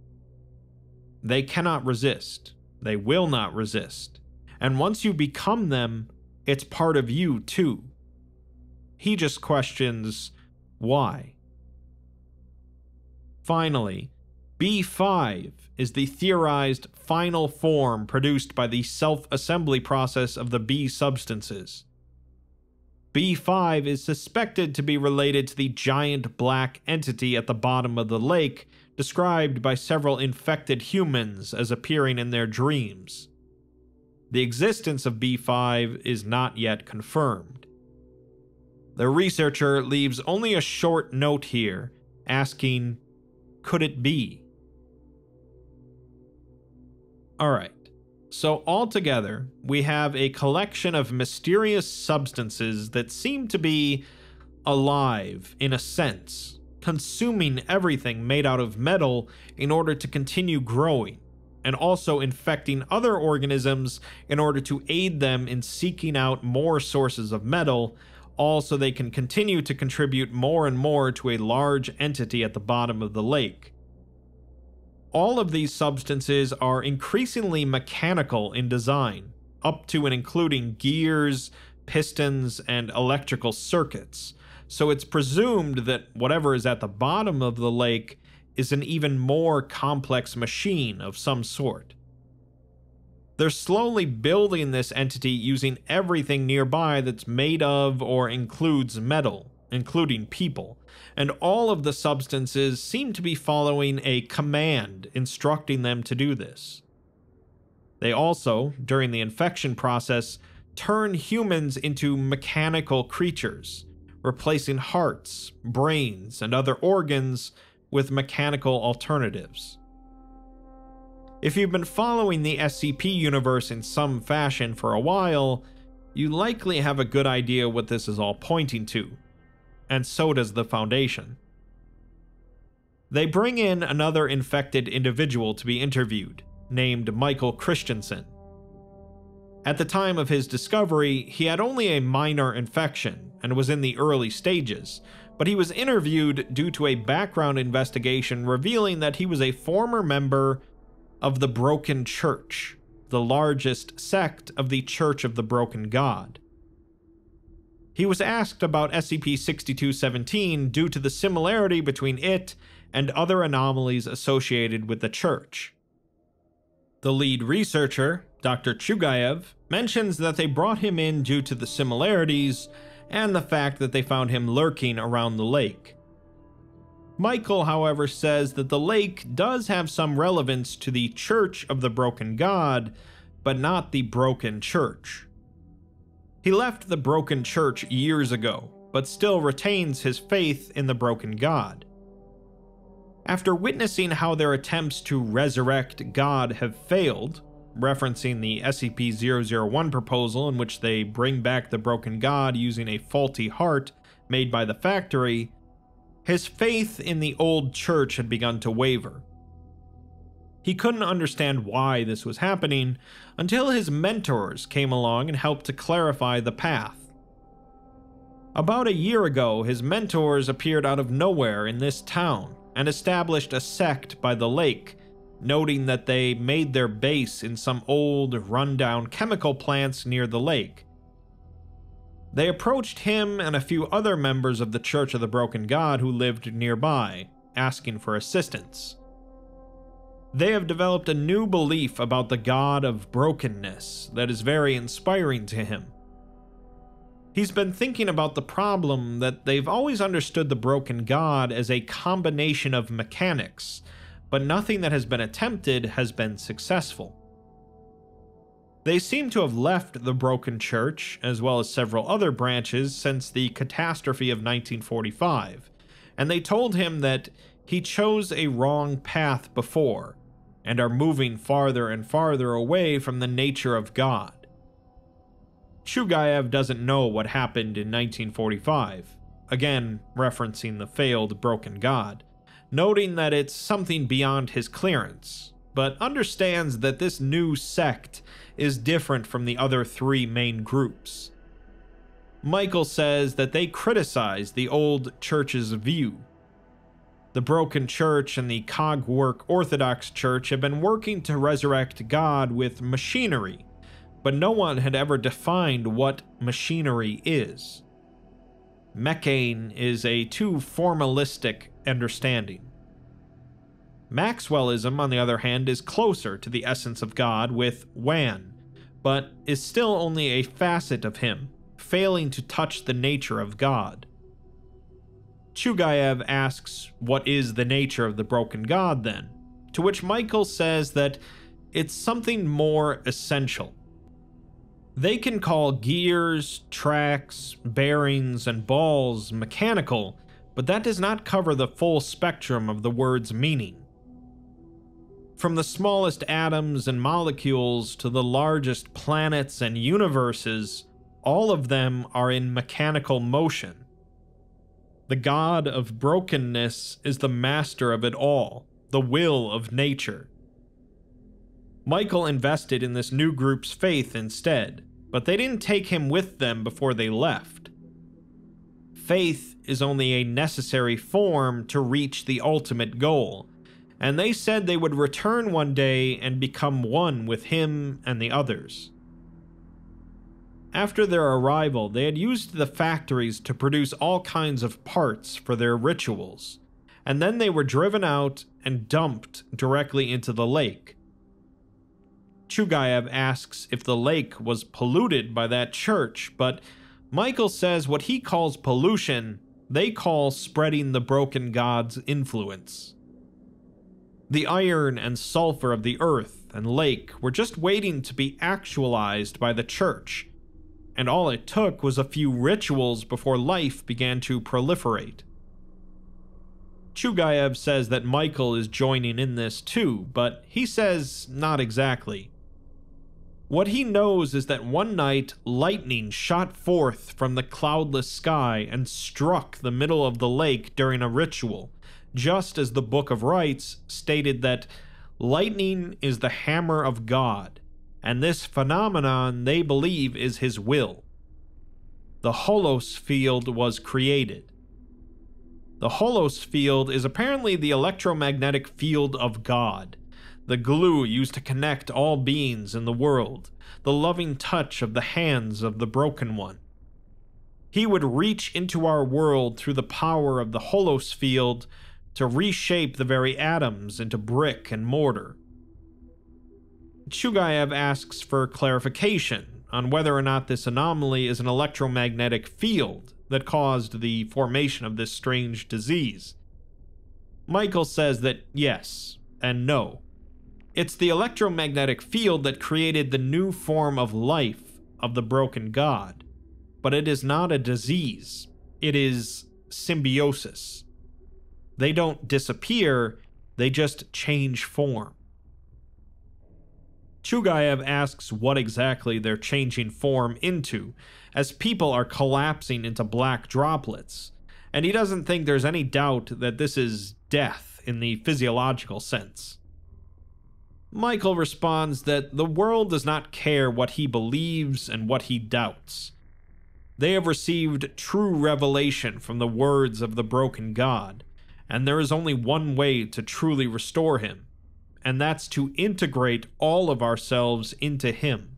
They cannot resist. They will not resist. And once you become them, it's part of you too. He just questions why. Finally, B5 is the theorized final form produced by the self assembly process of the B substances. B5 is suspected to be related to the giant black entity at the bottom of the lake, described by several infected humans as appearing in their dreams. The existence of B5 is not yet confirmed. The researcher leaves only a short note here, asking, Could it be? Alright, so, altogether, we have a collection of mysterious substances that seem to be alive in a sense, consuming everything made out of metal in order to continue growing, and also infecting other organisms in order to aid them in seeking out more sources of metal, all so they can continue to contribute more and more to a large entity at the bottom of the lake all of these substances are increasingly mechanical in design, up to and including gears, pistons, and electrical circuits. So it's presumed that whatever is at the bottom of the lake is an even more complex machine of some sort. They're slowly building this entity using everything nearby that's made of or includes metal, including people, and all of the substances seem to be following a command instructing them to do this. They also, during the infection process, turn humans into mechanical creatures, replacing hearts, brains, and other organs with mechanical alternatives. If you've been following the SCP universe in some fashion for a while, you likely have a good idea what this is all pointing to and so does the Foundation. They bring in another infected individual to be interviewed, named Michael Christensen. At the time of his discovery, he had only a minor infection and was in the early stages, but he was interviewed due to a background investigation revealing that he was a former member of the Broken Church, the largest sect of the Church of the Broken God. He was asked about SCP 6217 due to the similarity between it and other anomalies associated with the Church. The lead researcher, Dr. Chugayev, mentions that they brought him in due to the similarities and the fact that they found him lurking around the lake. Michael, however, says that the lake does have some relevance to the Church of the Broken God, but not the Broken Church. He left the broken church years ago, but still retains his faith in the broken God. After witnessing how their attempts to resurrect God have failed, referencing the SCP-001 proposal in which they bring back the broken god using a faulty heart made by the factory, his faith in the old church had begun to waver. He couldn't understand why this was happening until his mentors came along and helped to clarify the path. About a year ago, his mentors appeared out of nowhere in this town and established a sect by the lake, noting that they made their base in some old, rundown chemical plants near the lake. They approached him and a few other members of the Church of the Broken God who lived nearby, asking for assistance. They have developed a new belief about the god of brokenness that is very inspiring to him. He's been thinking about the problem that they've always understood the broken god as a combination of mechanics, but nothing that has been attempted has been successful. They seem to have left the broken church, as well as several other branches, since the catastrophe of 1945, and they told him that he chose a wrong path before, and are moving farther and farther away from the nature of God. Chugayev doesn't know what happened in 1945, again referencing the failed broken god, noting that it's something beyond his clearance, but understands that this new sect is different from the other three main groups. Michael says that they criticize the old church's view. The broken church and the cogwork Orthodox Church have been working to resurrect God with machinery, but no one had ever defined what machinery is. Mekhane is a too formalistic understanding. Maxwellism, on the other hand, is closer to the essence of God with Wan, but is still only a facet of him, failing to touch the nature of God. Chugayev asks, What is the nature of the broken God then? To which Michael says that it's something more essential. They can call gears, tracks, bearings, and balls mechanical, but that does not cover the full spectrum of the word's meaning. From the smallest atoms and molecules to the largest planets and universes, all of them are in mechanical motion. The god of brokenness is the master of it all, the will of nature. Michael invested in this new group's faith instead, but they didn't take him with them before they left. Faith is only a necessary form to reach the ultimate goal, and they said they would return one day and become one with him and the others. After their arrival, they had used the factories to produce all kinds of parts for their rituals, and then they were driven out and dumped directly into the lake. Chugayev asks if the lake was polluted by that church, but Michael says what he calls pollution, they call spreading the broken god's influence. The iron and sulfur of the earth and lake were just waiting to be actualized by the church, and all it took was a few rituals before life began to proliferate. Chugayev says that Michael is joining in this too, but he says not exactly. What he knows is that one night lightning shot forth from the cloudless sky and struck the middle of the lake during a ritual, just as the Book of Rites stated that lightning is the hammer of God, and this phenomenon they believe is his will. The Holos field was created. The Holos field is apparently the electromagnetic field of God, the glue used to connect all beings in the world, the loving touch of the hands of the broken one. He would reach into our world through the power of the Holos field to reshape the very atoms into brick and mortar. Chugayev asks for clarification on whether or not this anomaly is an electromagnetic field that caused the formation of this strange disease. Michael says that yes and no. It's the electromagnetic field that created the new form of life of the broken god, but it is not a disease, it is symbiosis. They don't disappear, they just change form. Chugayev asks what exactly they're changing form into, as people are collapsing into black droplets, and he doesn't think there's any doubt that this is death in the physiological sense. Michael responds that the world does not care what he believes and what he doubts. They have received true revelation from the words of the broken God, and there is only one way to truly restore him, and that's to integrate all of ourselves into him.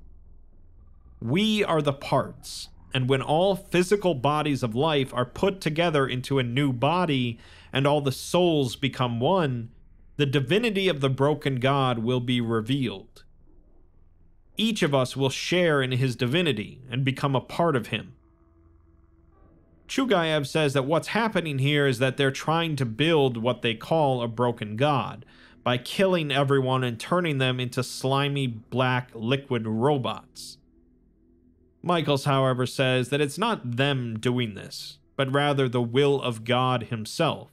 We are the parts, and when all physical bodies of life are put together into a new body and all the souls become one, the divinity of the broken God will be revealed. Each of us will share in his divinity and become a part of him. Chugayev says that what's happening here is that they're trying to build what they call a broken god by killing everyone and turning them into slimy black liquid robots. Michaels, however, says that it's not them doing this, but rather the will of God himself.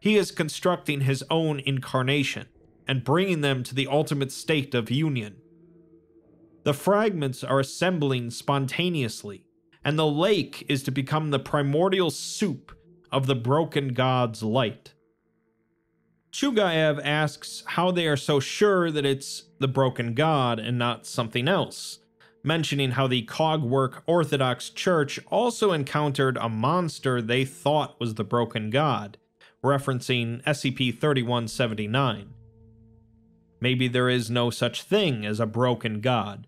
He is constructing his own incarnation and bringing them to the ultimate state of union. The fragments are assembling spontaneously, and the lake is to become the primordial soup of the broken god's light. Chugayev asks how they are so sure that it's the broken god and not something else, mentioning how the Cogwork Orthodox Church also encountered a monster they thought was the broken god, referencing SCP 3179. Maybe there is no such thing as a broken god.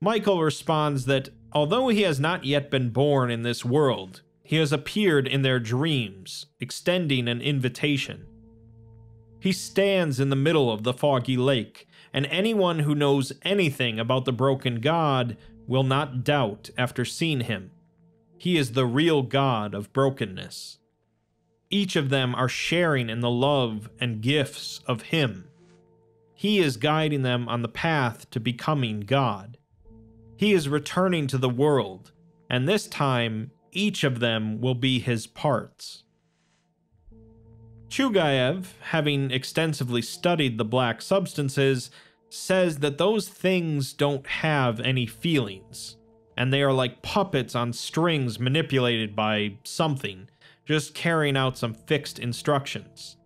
Michael responds that although he has not yet been born in this world, he has appeared in their dreams, extending an invitation. He stands in the middle of the foggy lake, and anyone who knows anything about the broken god will not doubt after seeing him. He is the real god of brokenness. Each of them are sharing in the love and gifts of him. He is guiding them on the path to becoming God. He is returning to the world, and this time each of them will be his parts. Chugayev, having extensively studied the black substances, says that those things don't have any feelings, and they are like puppets on strings manipulated by something, just carrying out some fixed instructions.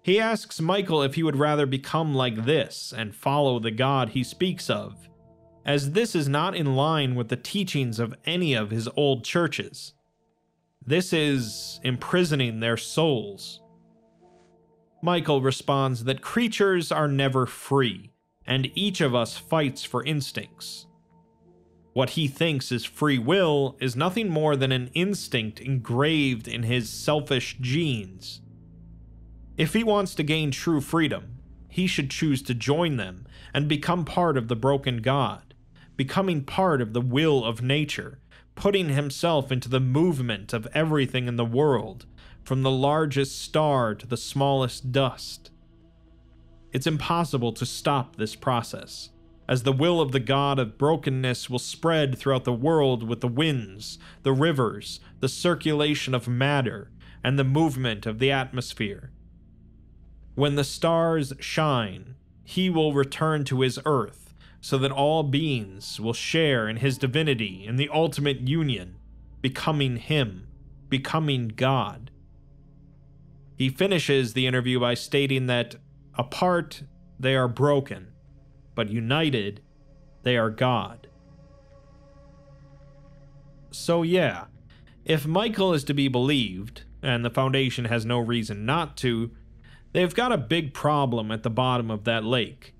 He asks Michael if he would rather become like this and follow the God he speaks of, as this is not in line with the teachings of any of his old churches. This is imprisoning their souls. Michael responds that creatures are never free, and each of us fights for instincts. What he thinks is free will is nothing more than an instinct engraved in his selfish genes. If he wants to gain true freedom, he should choose to join them and become part of the broken God, becoming part of the will of nature, putting himself into the movement of everything in the world, from the largest star to the smallest dust. It's impossible to stop this process, as the will of the god of brokenness will spread throughout the world with the winds, the rivers, the circulation of matter, and the movement of the atmosphere. When the stars shine, he will return to his earth so that all beings will share in his divinity in the ultimate union, becoming him, becoming God. He finishes the interview by stating that apart they are broken, but united they are God. So, yeah, if Michael is to be believed, and the Foundation has no reason not to, they've got a big problem at the bottom of that lake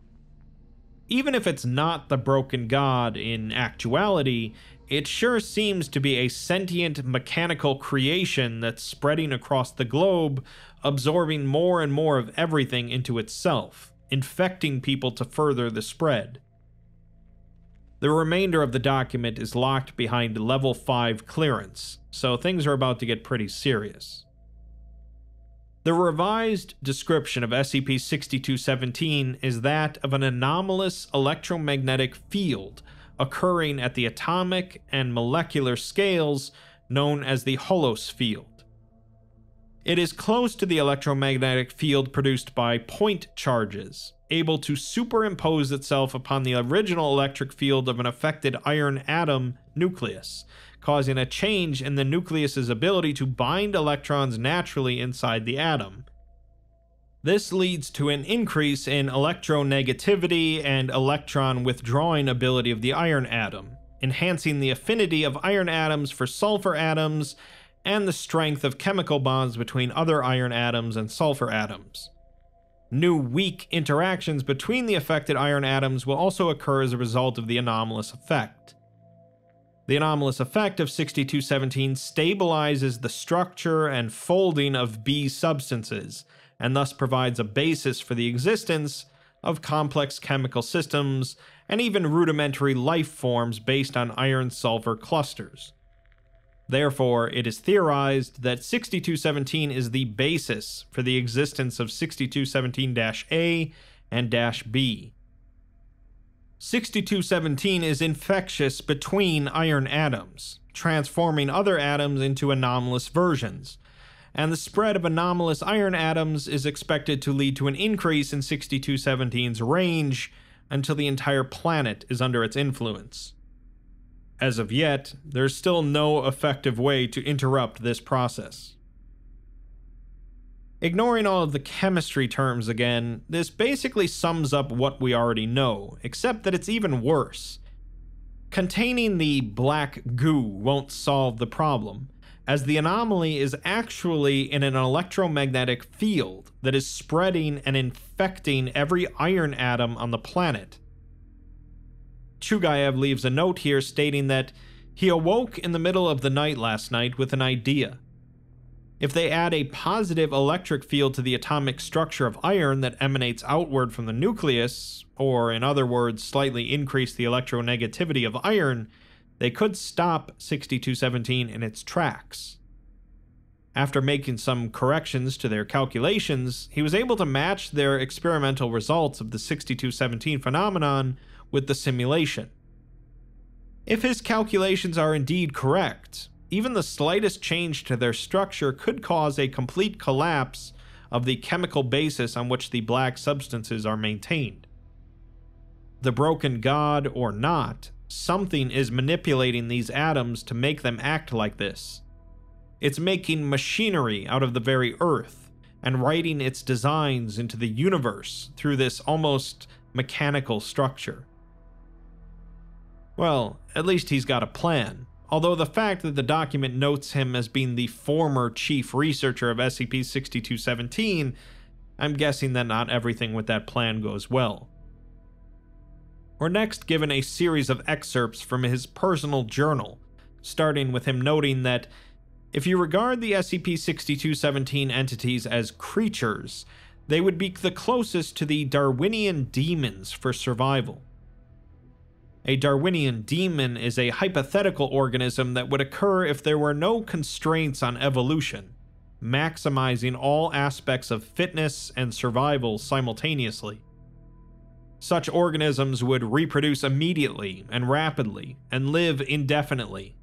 even if it's not the broken god in actuality, it sure seems to be a sentient mechanical creation that's spreading across the globe, absorbing more and more of everything into itself, infecting people to further the spread. The remainder of the document is locked behind level 5 clearance, so things are about to get pretty serious. The revised description of SCP 6217 is that of an anomalous electromagnetic field occurring at the atomic and molecular scales known as the Holos field. It is close to the electromagnetic field produced by point charges, able to superimpose itself upon the original electric field of an affected iron atom nucleus, causing a change in the nucleus's ability to bind electrons naturally inside the atom. This leads to an increase in electronegativity and electron withdrawing ability of the iron atom, enhancing the affinity of iron atoms for sulfur atoms and the strength of chemical bonds between other iron atoms and sulfur atoms. New weak interactions between the affected iron atoms will also occur as a result of the anomalous effect. The anomalous effect of 6217 stabilizes the structure and folding of B substances, and thus provides a basis for the existence of complex chemical systems and even rudimentary life forms based on iron sulfur clusters. Therefore, it is theorized that 6217 is the basis for the existence of 6217 A and B. 6217 is infectious between iron atoms, transforming other atoms into anomalous versions, and the spread of anomalous iron atoms is expected to lead to an increase in 6217's range until the entire planet is under its influence. As of yet, there's still no effective way to interrupt this process. Ignoring all of the chemistry terms again, this basically sums up what we already know, except that it's even worse. Containing the black goo won't solve the problem, as the anomaly is actually in an electromagnetic field that is spreading and infecting every iron atom on the planet. Chugayev leaves a note here stating that he awoke in the middle of the night last night with an idea. If they add a positive electric field to the atomic structure of iron that emanates outward from the nucleus, or in other words, slightly increase the electronegativity of iron, they could stop 6217 in its tracks. After making some corrections to their calculations, he was able to match their experimental results of the 6217 phenomenon with the simulation. If his calculations are indeed correct, even the slightest change to their structure could cause a complete collapse of the chemical basis on which the black substances are maintained. The broken god or not, something is manipulating these atoms to make them act like this. It's making machinery out of the very earth and writing its designs into the universe through this almost mechanical structure. Well, at least he's got a plan. Although the fact that the document notes him as being the former chief researcher of SCP 6217, I'm guessing that not everything with that plan goes well. We're next given a series of excerpts from his personal journal, starting with him noting that if you regard the SCP 6217 entities as creatures, they would be the closest to the Darwinian demons for survival. A Darwinian demon is a hypothetical organism that would occur if there were no constraints on evolution, maximizing all aspects of fitness and survival simultaneously. Such organisms would reproduce immediately and rapidly and live indefinitely.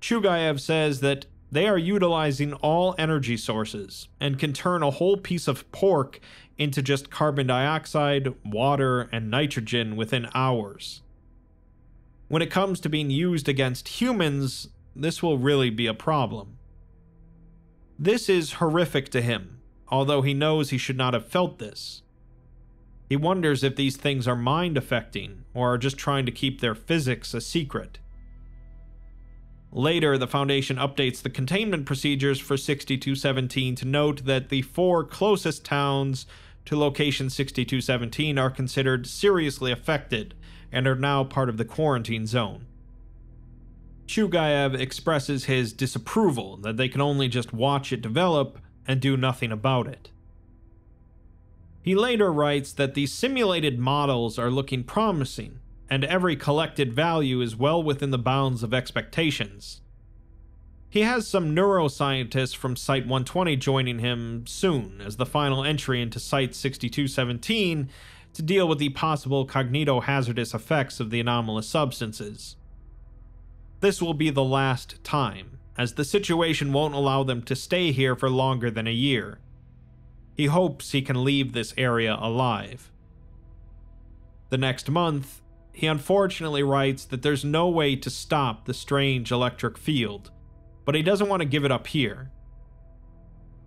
Chugayev says that they are utilizing all energy sources and can turn a whole piece of pork into just carbon dioxide, water, and nitrogen within hours. When it comes to being used against humans, this will really be a problem. This is horrific to him, although he knows he should not have felt this. He wonders if these things are mind affecting or are just trying to keep their physics a secret. Later, the Foundation updates the containment procedures for 6217 to note that the four closest towns to location 6217 are considered seriously affected and are now part of the quarantine zone. Chugayev expresses his disapproval that they can only just watch it develop and do nothing about it. He later writes that the simulated models are looking promising, and every collected value is well within the bounds of expectations. He has some neuroscientists from Site 120 joining him soon as the final entry into Site 6217 to deal with the possible cognitohazardous effects of the anomalous substances. This will be the last time, as the situation won't allow them to stay here for longer than a year. He hopes he can leave this area alive. The next month, he unfortunately writes that there's no way to stop the strange electric field but he doesn't want to give it up here.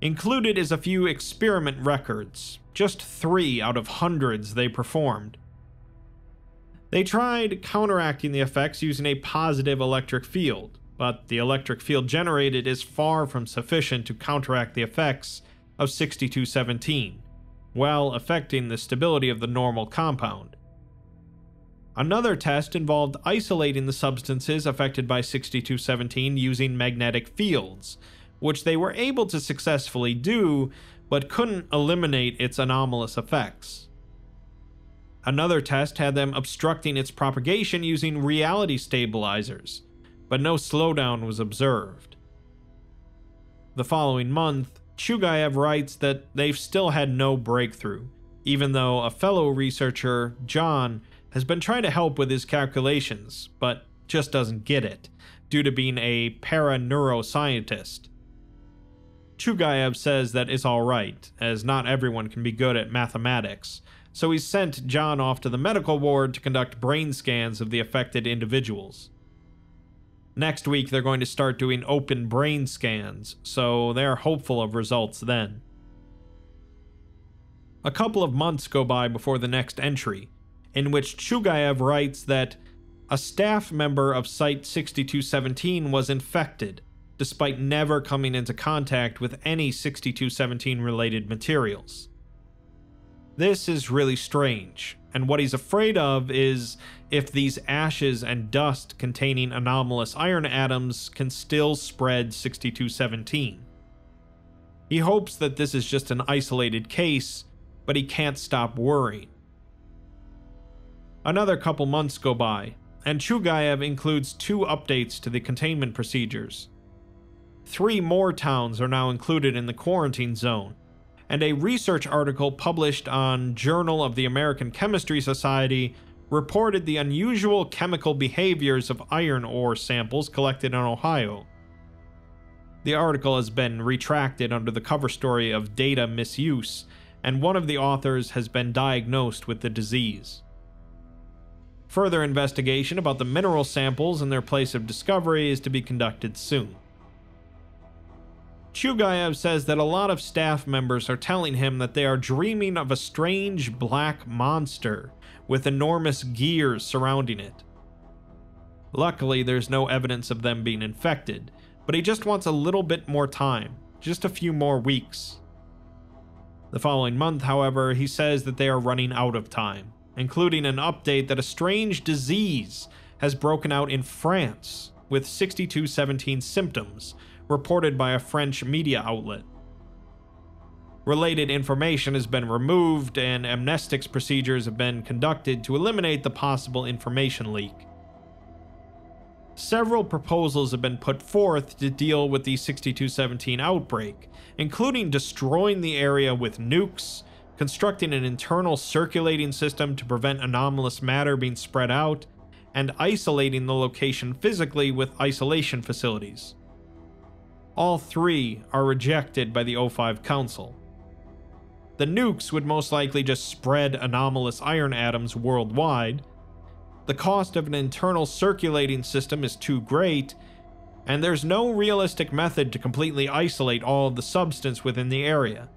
Included is a few experiment records, just three out of hundreds they performed. They tried counteracting the effects using a positive electric field, but the electric field generated is far from sufficient to counteract the effects of 6217, while affecting the stability of the normal compound. Another test involved isolating the substances affected by 6217 using magnetic fields, which they were able to successfully do, but couldn't eliminate its anomalous effects. Another test had them obstructing its propagation using reality stabilizers, but no slowdown was observed. The following month, Chugayev writes that they've still had no breakthrough, even though a fellow researcher, John, has been trying to help with his calculations, but just doesn't get it, due to being a para-neuroscientist. Chugayev says that it's alright, as not everyone can be good at mathematics, so he's sent John off to the medical ward to conduct brain scans of the affected individuals. Next week, they're going to start doing open brain scans, so they're hopeful of results then. A couple of months go by before the next entry, in which Chugayev writes that a staff member of Site 6217 was infected, despite never coming into contact with any 6217 related materials. This is really strange, and what he's afraid of is if these ashes and dust containing anomalous iron atoms can still spread 6217. He hopes that this is just an isolated case, but he can't stop worrying. Another couple months go by, and Chugayev includes two updates to the containment procedures. Three more towns are now included in the quarantine zone, and a research article published on Journal of the American Chemistry Society reported the unusual chemical behaviors of iron ore samples collected in Ohio. The article has been retracted under the cover story of data misuse, and one of the authors has been diagnosed with the disease. Further investigation about the mineral samples and their place of discovery is to be conducted soon. Chugayev says that a lot of staff members are telling him that they are dreaming of a strange black monster with enormous gears surrounding it. Luckily, there's no evidence of them being infected, but he just wants a little bit more time, just a few more weeks. The following month, however, he says that they are running out of time, including an update that a strange disease has broken out in France with 6217 symptoms reported by a French media outlet. Related information has been removed, and amnestics procedures have been conducted to eliminate the possible information leak. Several proposals have been put forth to deal with the 6217 outbreak, including destroying the area with nukes, constructing an internal circulating system to prevent anomalous matter being spread out, and isolating the location physically with isolation facilities. All three are rejected by the O5 Council. The nukes would most likely just spread anomalous iron atoms worldwide. The cost of an internal circulating system is too great, and there's no realistic method to completely isolate all of the substance within the area.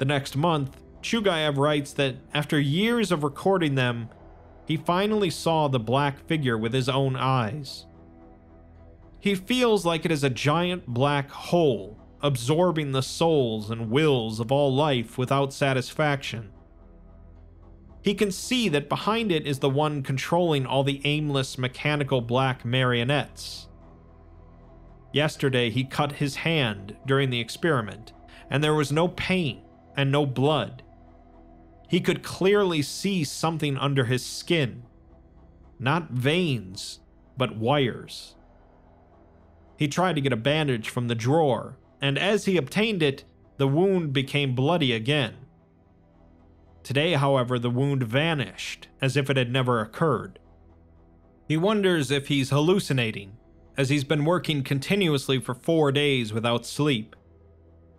The next month, Chugayev writes that after years of recording them, he finally saw the black figure with his own eyes. He feels like it is a giant black hole, absorbing the souls and wills of all life without satisfaction. He can see that behind it is the one controlling all the aimless mechanical black marionettes. Yesterday, he cut his hand during the experiment, and there was no pain and no blood. He could clearly see something under his skin. Not veins, but wires. He tried to get a bandage from the drawer, and as he obtained it, the wound became bloody again. Today, however, the wound vanished, as if it had never occurred. He wonders if he's hallucinating, as he's been working continuously for four days without sleep.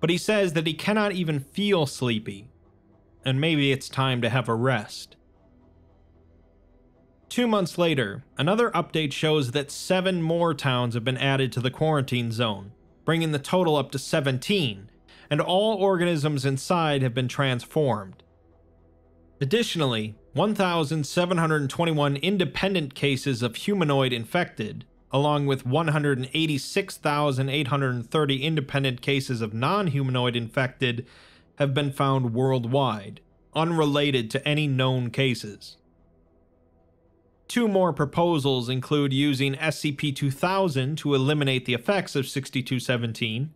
But he says that he cannot even feel sleepy, and maybe it's time to have a rest. Two months later, another update shows that seven more towns have been added to the quarantine zone, bringing the total up to 17, and all organisms inside have been transformed. Additionally, 1,721 independent cases of humanoid infected, along with 186,830 independent cases of non humanoid infected, have been found worldwide, unrelated to any known cases. Two more proposals include using SCP-2000 to eliminate the effects of 6217,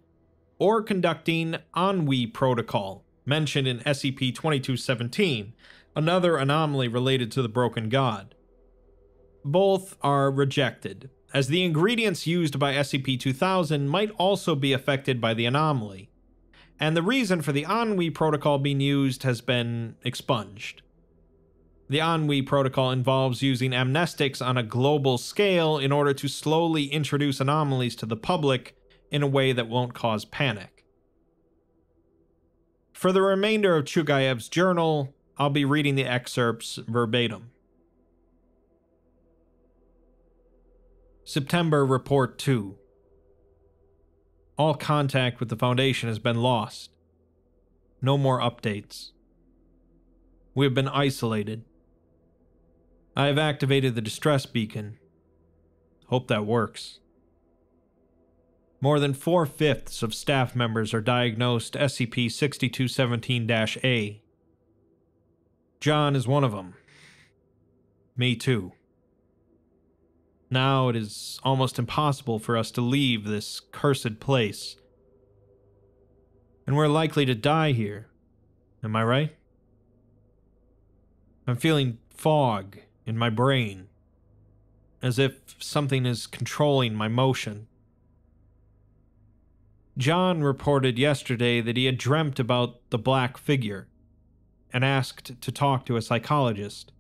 or conducting Ennui Protocol, mentioned in SCP-2217, another anomaly related to the Broken God. Both are rejected, as the ingredients used by SCP-2000 might also be affected by the anomaly, and the reason for the Ennui Protocol being used has been expunged. The Ennui protocol involves using amnestics on a global scale in order to slowly introduce anomalies to the public in a way that won't cause panic. For the remainder of Chugayev's journal, I'll be reading the excerpts verbatim. September Report 2 All contact with the Foundation has been lost. No more updates. We have been isolated. I have activated the distress beacon. Hope that works. More than four fifths of staff members are diagnosed SCP 6217 A. John is one of them. Me too. Now it is almost impossible for us to leave this cursed place. And we're likely to die here. Am I right? I'm feeling fog in my brain, as if something is controlling my motion. John reported yesterday that he had dreamt about the black figure and asked to talk to a psychologist.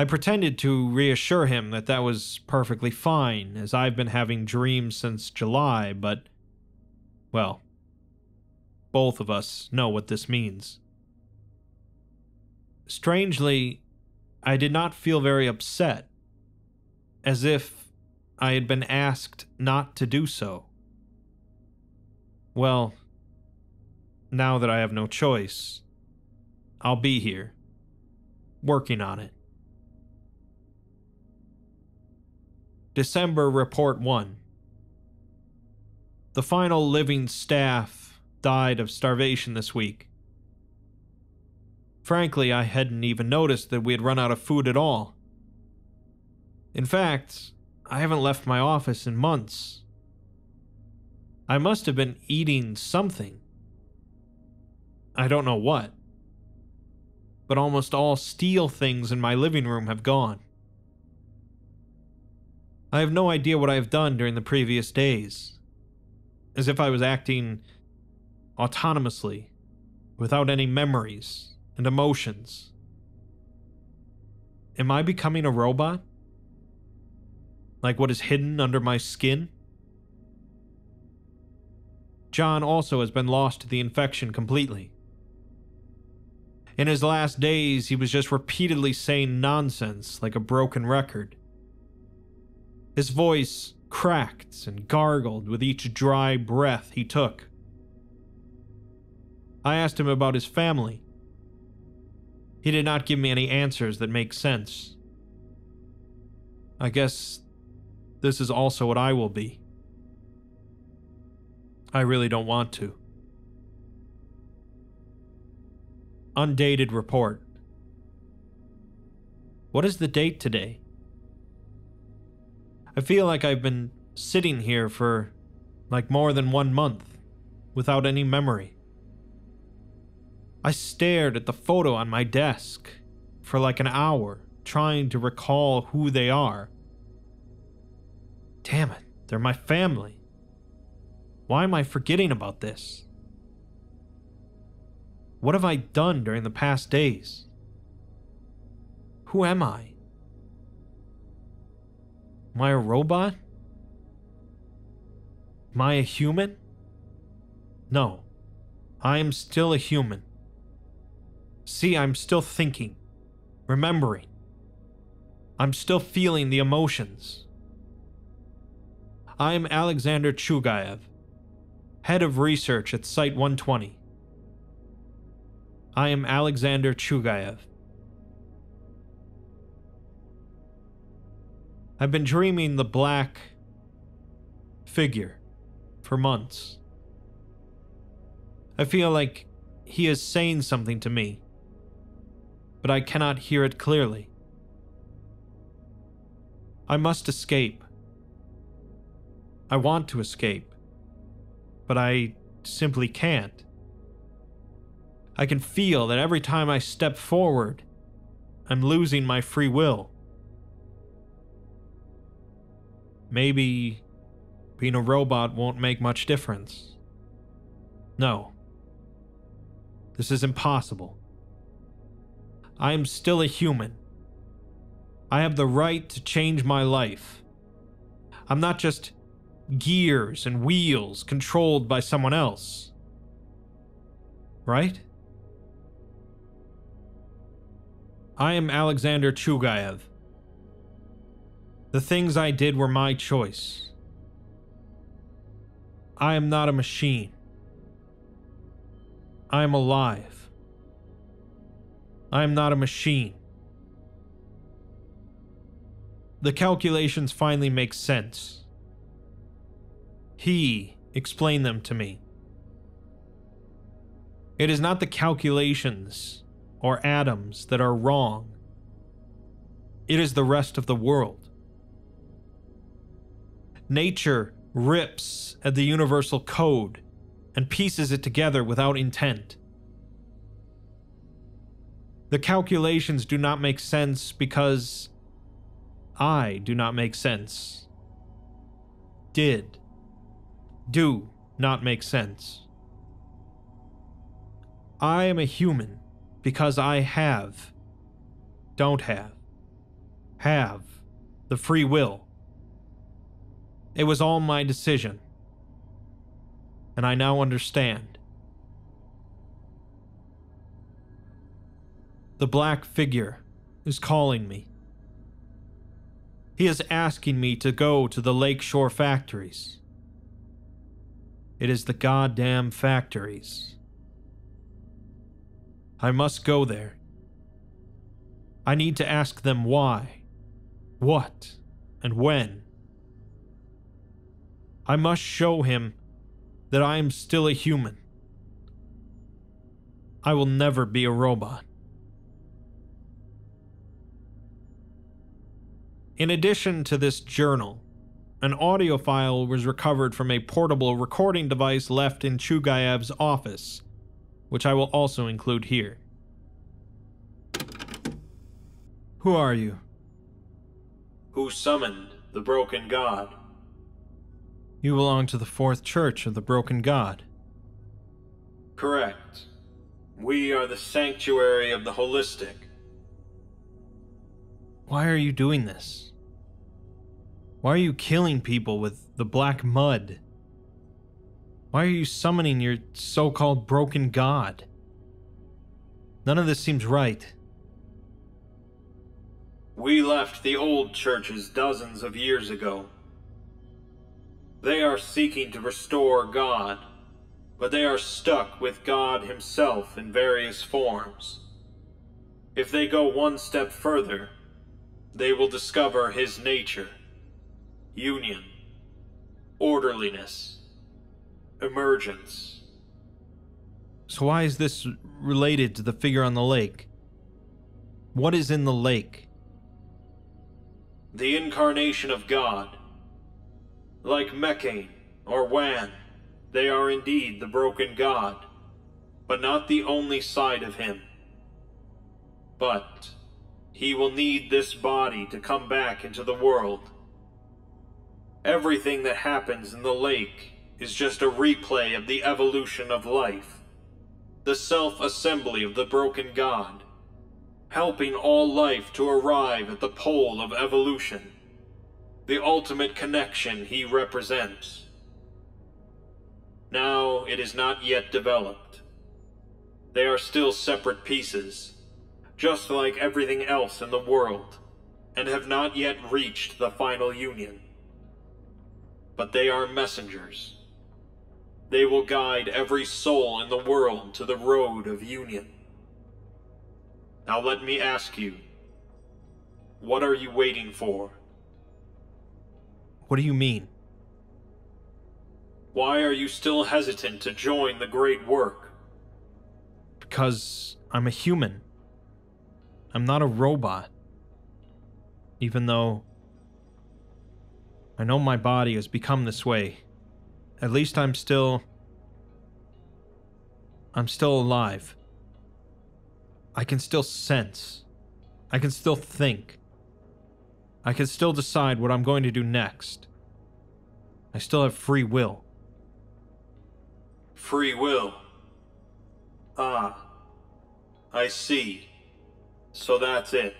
I pretended to reassure him that that was perfectly fine, as I've been having dreams since July, but, well, both of us know what this means. Strangely, I did not feel very upset, as if I had been asked not to do so. Well, now that I have no choice, I'll be here, working on it. December Report 1 The final living staff died of starvation this week. Frankly, I hadn't even noticed that we had run out of food at all. In fact, I haven't left my office in months. I must have been eating something. I don't know what. But almost all steel things in my living room have gone. I have no idea what I have done during the previous days. As if I was acting autonomously, without any memories and emotions. Am I becoming a robot? Like what is hidden under my skin? John also has been lost to the infection completely. In his last days, he was just repeatedly saying nonsense like a broken record. His voice cracked and gargled with each dry breath he took. I asked him about his family, he did not give me any answers that make sense. I guess this is also what I will be. I really don't want to. Undated report. What is the date today? I feel like I've been sitting here for like more than one month without any memory. I stared at the photo on my desk for like an hour, trying to recall who they are. Damn it, they're my family. Why am I forgetting about this? What have I done during the past days? Who am I? Am I a robot? Am I a human? No, I am still a human. See, I'm still thinking, remembering. I'm still feeling the emotions. I'm Alexander Chugayev, head of research at Site 120. I am Alexander Chugayev. I've been dreaming the black figure for months. I feel like he is saying something to me but I cannot hear it clearly. I must escape. I want to escape, but I simply can't. I can feel that every time I step forward, I'm losing my free will. Maybe being a robot won't make much difference. No. This is impossible. I am still a human. I have the right to change my life. I'm not just gears and wheels controlled by someone else. Right? I am Alexander Chugayev. The things I did were my choice. I am not a machine. I am alive. I am not a machine. The calculations finally make sense. He explained them to me. It is not the calculations or atoms that are wrong. It is the rest of the world. Nature rips at the universal code and pieces it together without intent. The calculations do not make sense because I do not make sense. Did. Do not make sense. I am a human because I have, don't have, have the free will. It was all my decision. And I now understand. The black figure is calling me. He is asking me to go to the lakeshore factories. It is the goddamn factories. I must go there. I need to ask them why, what, and when. I must show him that I am still a human. I will never be a robot. In addition to this journal, an audio file was recovered from a portable recording device left in Chugayev's office, which I will also include here. Who are you? Who summoned the broken god? You belong to the Fourth Church of the Broken God. Correct. We are the sanctuary of the holistic. Why are you doing this? Why are you killing people with the black mud? Why are you summoning your so called broken god? None of this seems right. We left the old churches dozens of years ago. They are seeking to restore God, but they are stuck with God Himself in various forms. If they go one step further, they will discover His nature, union, orderliness, emergence. So, why is this related to the figure on the lake? What is in the lake? The incarnation of God like Mekhane or Wan, they are indeed the broken god, but not the only side of him. But he will need this body to come back into the world. Everything that happens in the lake is just a replay of the evolution of life, the self-assembly of the broken god, helping all life to arrive at the pole of evolution the ultimate connection he represents. Now it is not yet developed. They are still separate pieces, just like everything else in the world, and have not yet reached the final union. But they are messengers. They will guide every soul in the world to the road of union. Now let me ask you, what are you waiting for? What do you mean? Why are you still hesitant to join the great work? Because I'm a human. I'm not a robot. Even though I know my body has become this way, at least I'm still. I'm still alive. I can still sense. I can still think. I can still decide what I'm going to do next. I still have free will. Free will? Ah. I see. So that's it.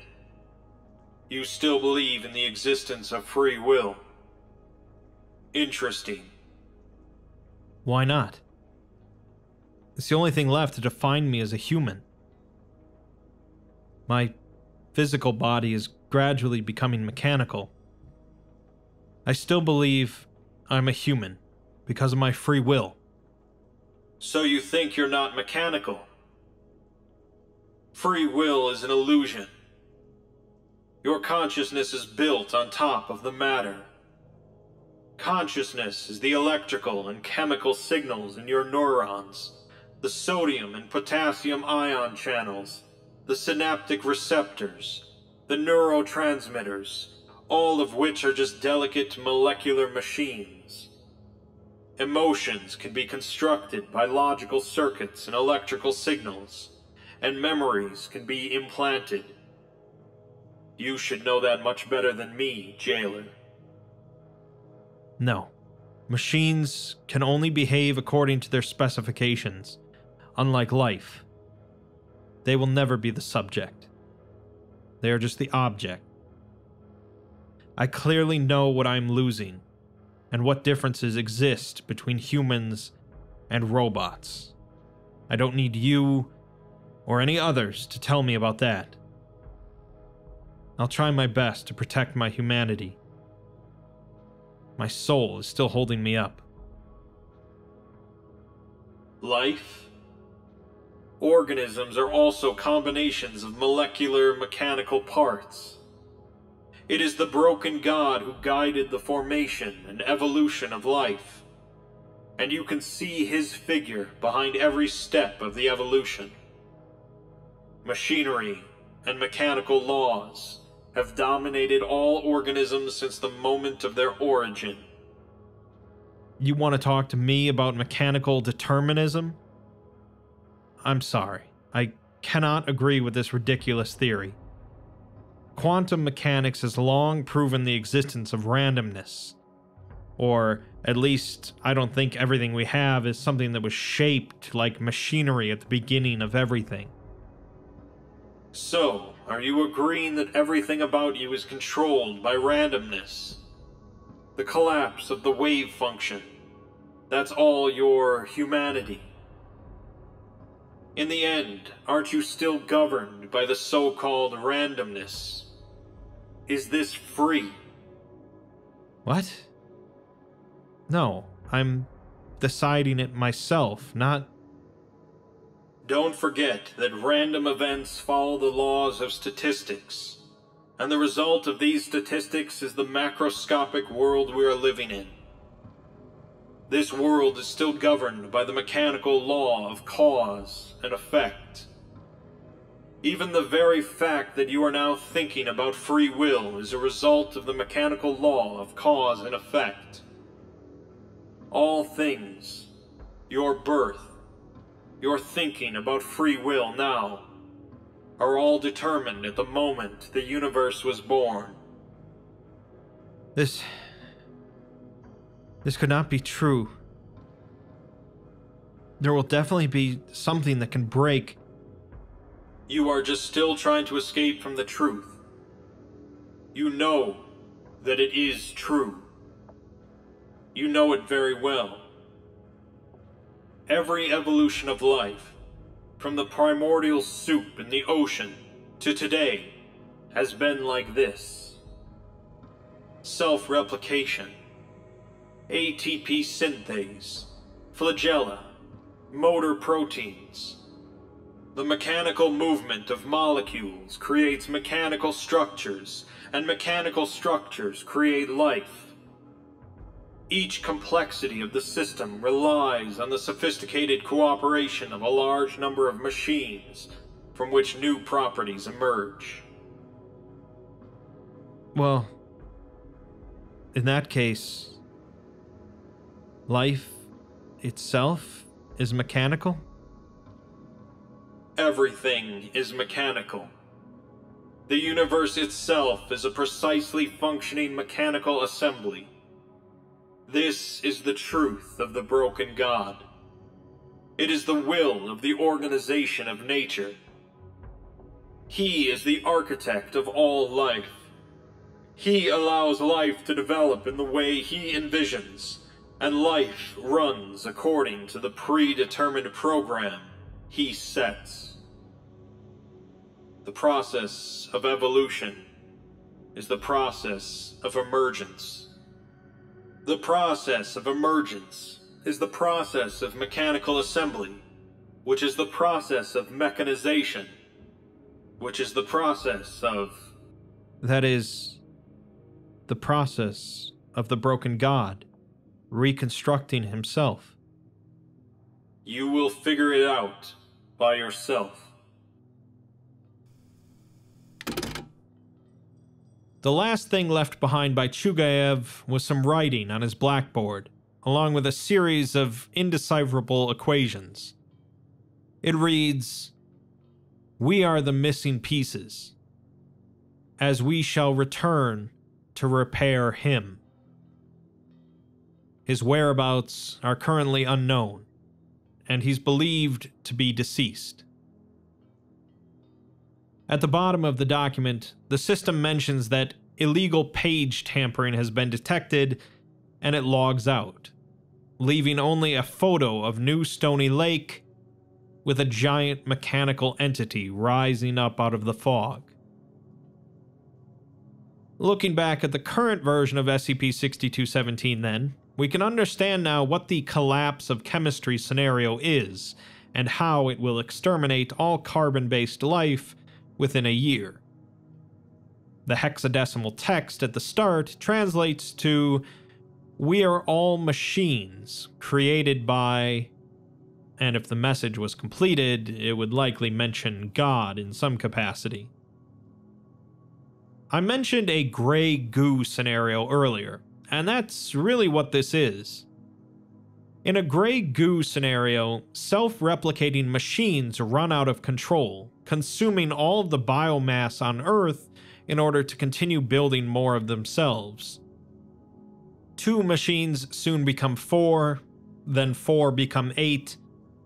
You still believe in the existence of free will. Interesting. Why not? It's the only thing left to define me as a human. My physical body is gradually becoming mechanical. I still believe I'm a human because of my free will. So you think you're not mechanical? Free will is an illusion. Your consciousness is built on top of the matter. Consciousness is the electrical and chemical signals in your neurons, the sodium and potassium ion channels, the synaptic receptors, the neurotransmitters, all of which are just delicate molecular machines. Emotions can be constructed by logical circuits and electrical signals, and memories can be implanted. You should know that much better than me, jailer. No. Machines can only behave according to their specifications, unlike life. They will never be the subject. They are just the object. I clearly know what I'm losing, and what differences exist between humans and robots. I don't need you or any others to tell me about that. I'll try my best to protect my humanity. My soul is still holding me up. Life? Organisms are also combinations of molecular mechanical parts. It is the broken god who guided the formation and evolution of life. And you can see his figure behind every step of the evolution. Machinery and mechanical laws have dominated all organisms since the moment of their origin. You want to talk to me about mechanical determinism? I'm sorry. I cannot agree with this ridiculous theory. Quantum mechanics has long proven the existence of randomness. Or, at least, I don't think everything we have is something that was shaped like machinery at the beginning of everything. So, are you agreeing that everything about you is controlled by randomness? The collapse of the wave function. That's all your humanity. In the end, aren't you still governed by the so-called randomness? Is this free? What? No, I'm deciding it myself, not. Don't forget that random events follow the laws of statistics, and the result of these statistics is the macroscopic world we are living in. This world is still governed by the mechanical law of cause and effect. Even the very fact that you are now thinking about free will is a result of the mechanical law of cause and effect. All things, your birth, your thinking about free will now, are all determined at the moment the universe was born. This. This could not be true. There will definitely be something that can break. You are just still trying to escape from the truth. You know that it is true. You know it very well. Every evolution of life, from the primordial soup in the ocean to today, has been like this. Self-replication. ATP synthase, flagella, motor proteins. The mechanical movement of molecules creates mechanical structures, and mechanical structures create life. Each complexity of the system relies on the sophisticated cooperation of a large number of machines from which new properties emerge. Well, in that case, life itself is mechanical? Everything is mechanical. The universe itself is a precisely functioning mechanical assembly. This is the truth of the broken God. It is the will of the organization of nature. He is the architect of all life. He allows life to develop in the way he envisions and life runs according to the predetermined program he sets. The process of evolution is the process of emergence. The process of emergence is the process of mechanical assembly, which is the process of mechanization, which is the process of. That is the process of the broken god reconstructing himself. You will figure it out by yourself. The last thing left behind by Chugayev was some writing on his blackboard, along with a series of indecipherable equations. It reads We are the missing pieces, as we shall return to repair him. His whereabouts are currently unknown, and he's believed to be deceased. At the bottom of the document, the system mentions that illegal page tampering has been detected and it logs out, leaving only a photo of New Stony Lake with a giant mechanical entity rising up out of the fog. Looking back at the current version of SCP 6217, then, we can understand now what the collapse of chemistry scenario is and how it will exterminate all carbon based life within a year. The hexadecimal text at the start translates to We are all machines created by. And if the message was completed, it would likely mention God in some capacity. I mentioned a gray goo scenario earlier, and that's really what this is. In a gray goo scenario, self replicating machines run out of control, consuming all of the biomass on Earth in order to continue building more of themselves. Two machines soon become four, then four become eight,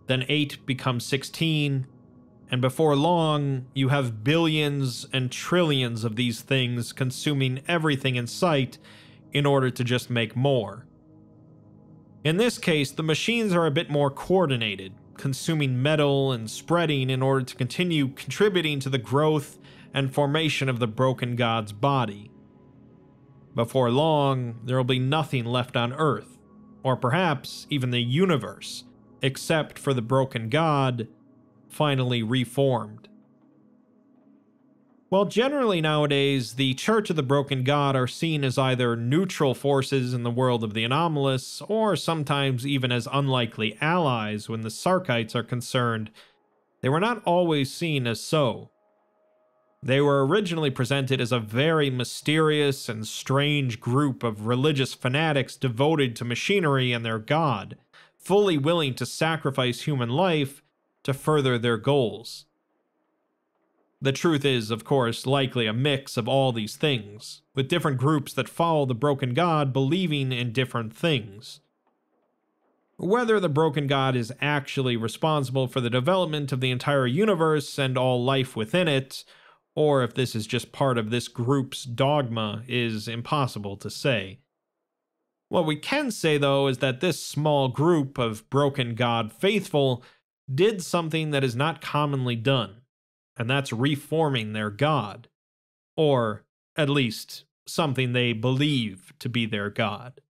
then eight become 16, and before long, you have billions and trillions of these things consuming everything in sight in order to just make more. In this case, the machines are a bit more coordinated, consuming metal and spreading in order to continue contributing to the growth and formation of the broken god's body. Before long, there will be nothing left on Earth, or perhaps even the universe, except for the broken god finally reformed. While generally nowadays the Church of the Broken God are seen as either neutral forces in the world of the anomalous, or sometimes even as unlikely allies when the Sarkites are concerned, they were not always seen as so. They were originally presented as a very mysterious and strange group of religious fanatics devoted to machinery and their god, fully willing to sacrifice human life to further their goals. The truth is, of course, likely a mix of all these things, with different groups that follow the broken god believing in different things. Whether the broken god is actually responsible for the development of the entire universe and all life within it, or if this is just part of this group's dogma, is impossible to say. What we can say, though, is that this small group of broken god faithful did something that is not commonly done and that's reforming their god. Or, at least, something they believe to be their god.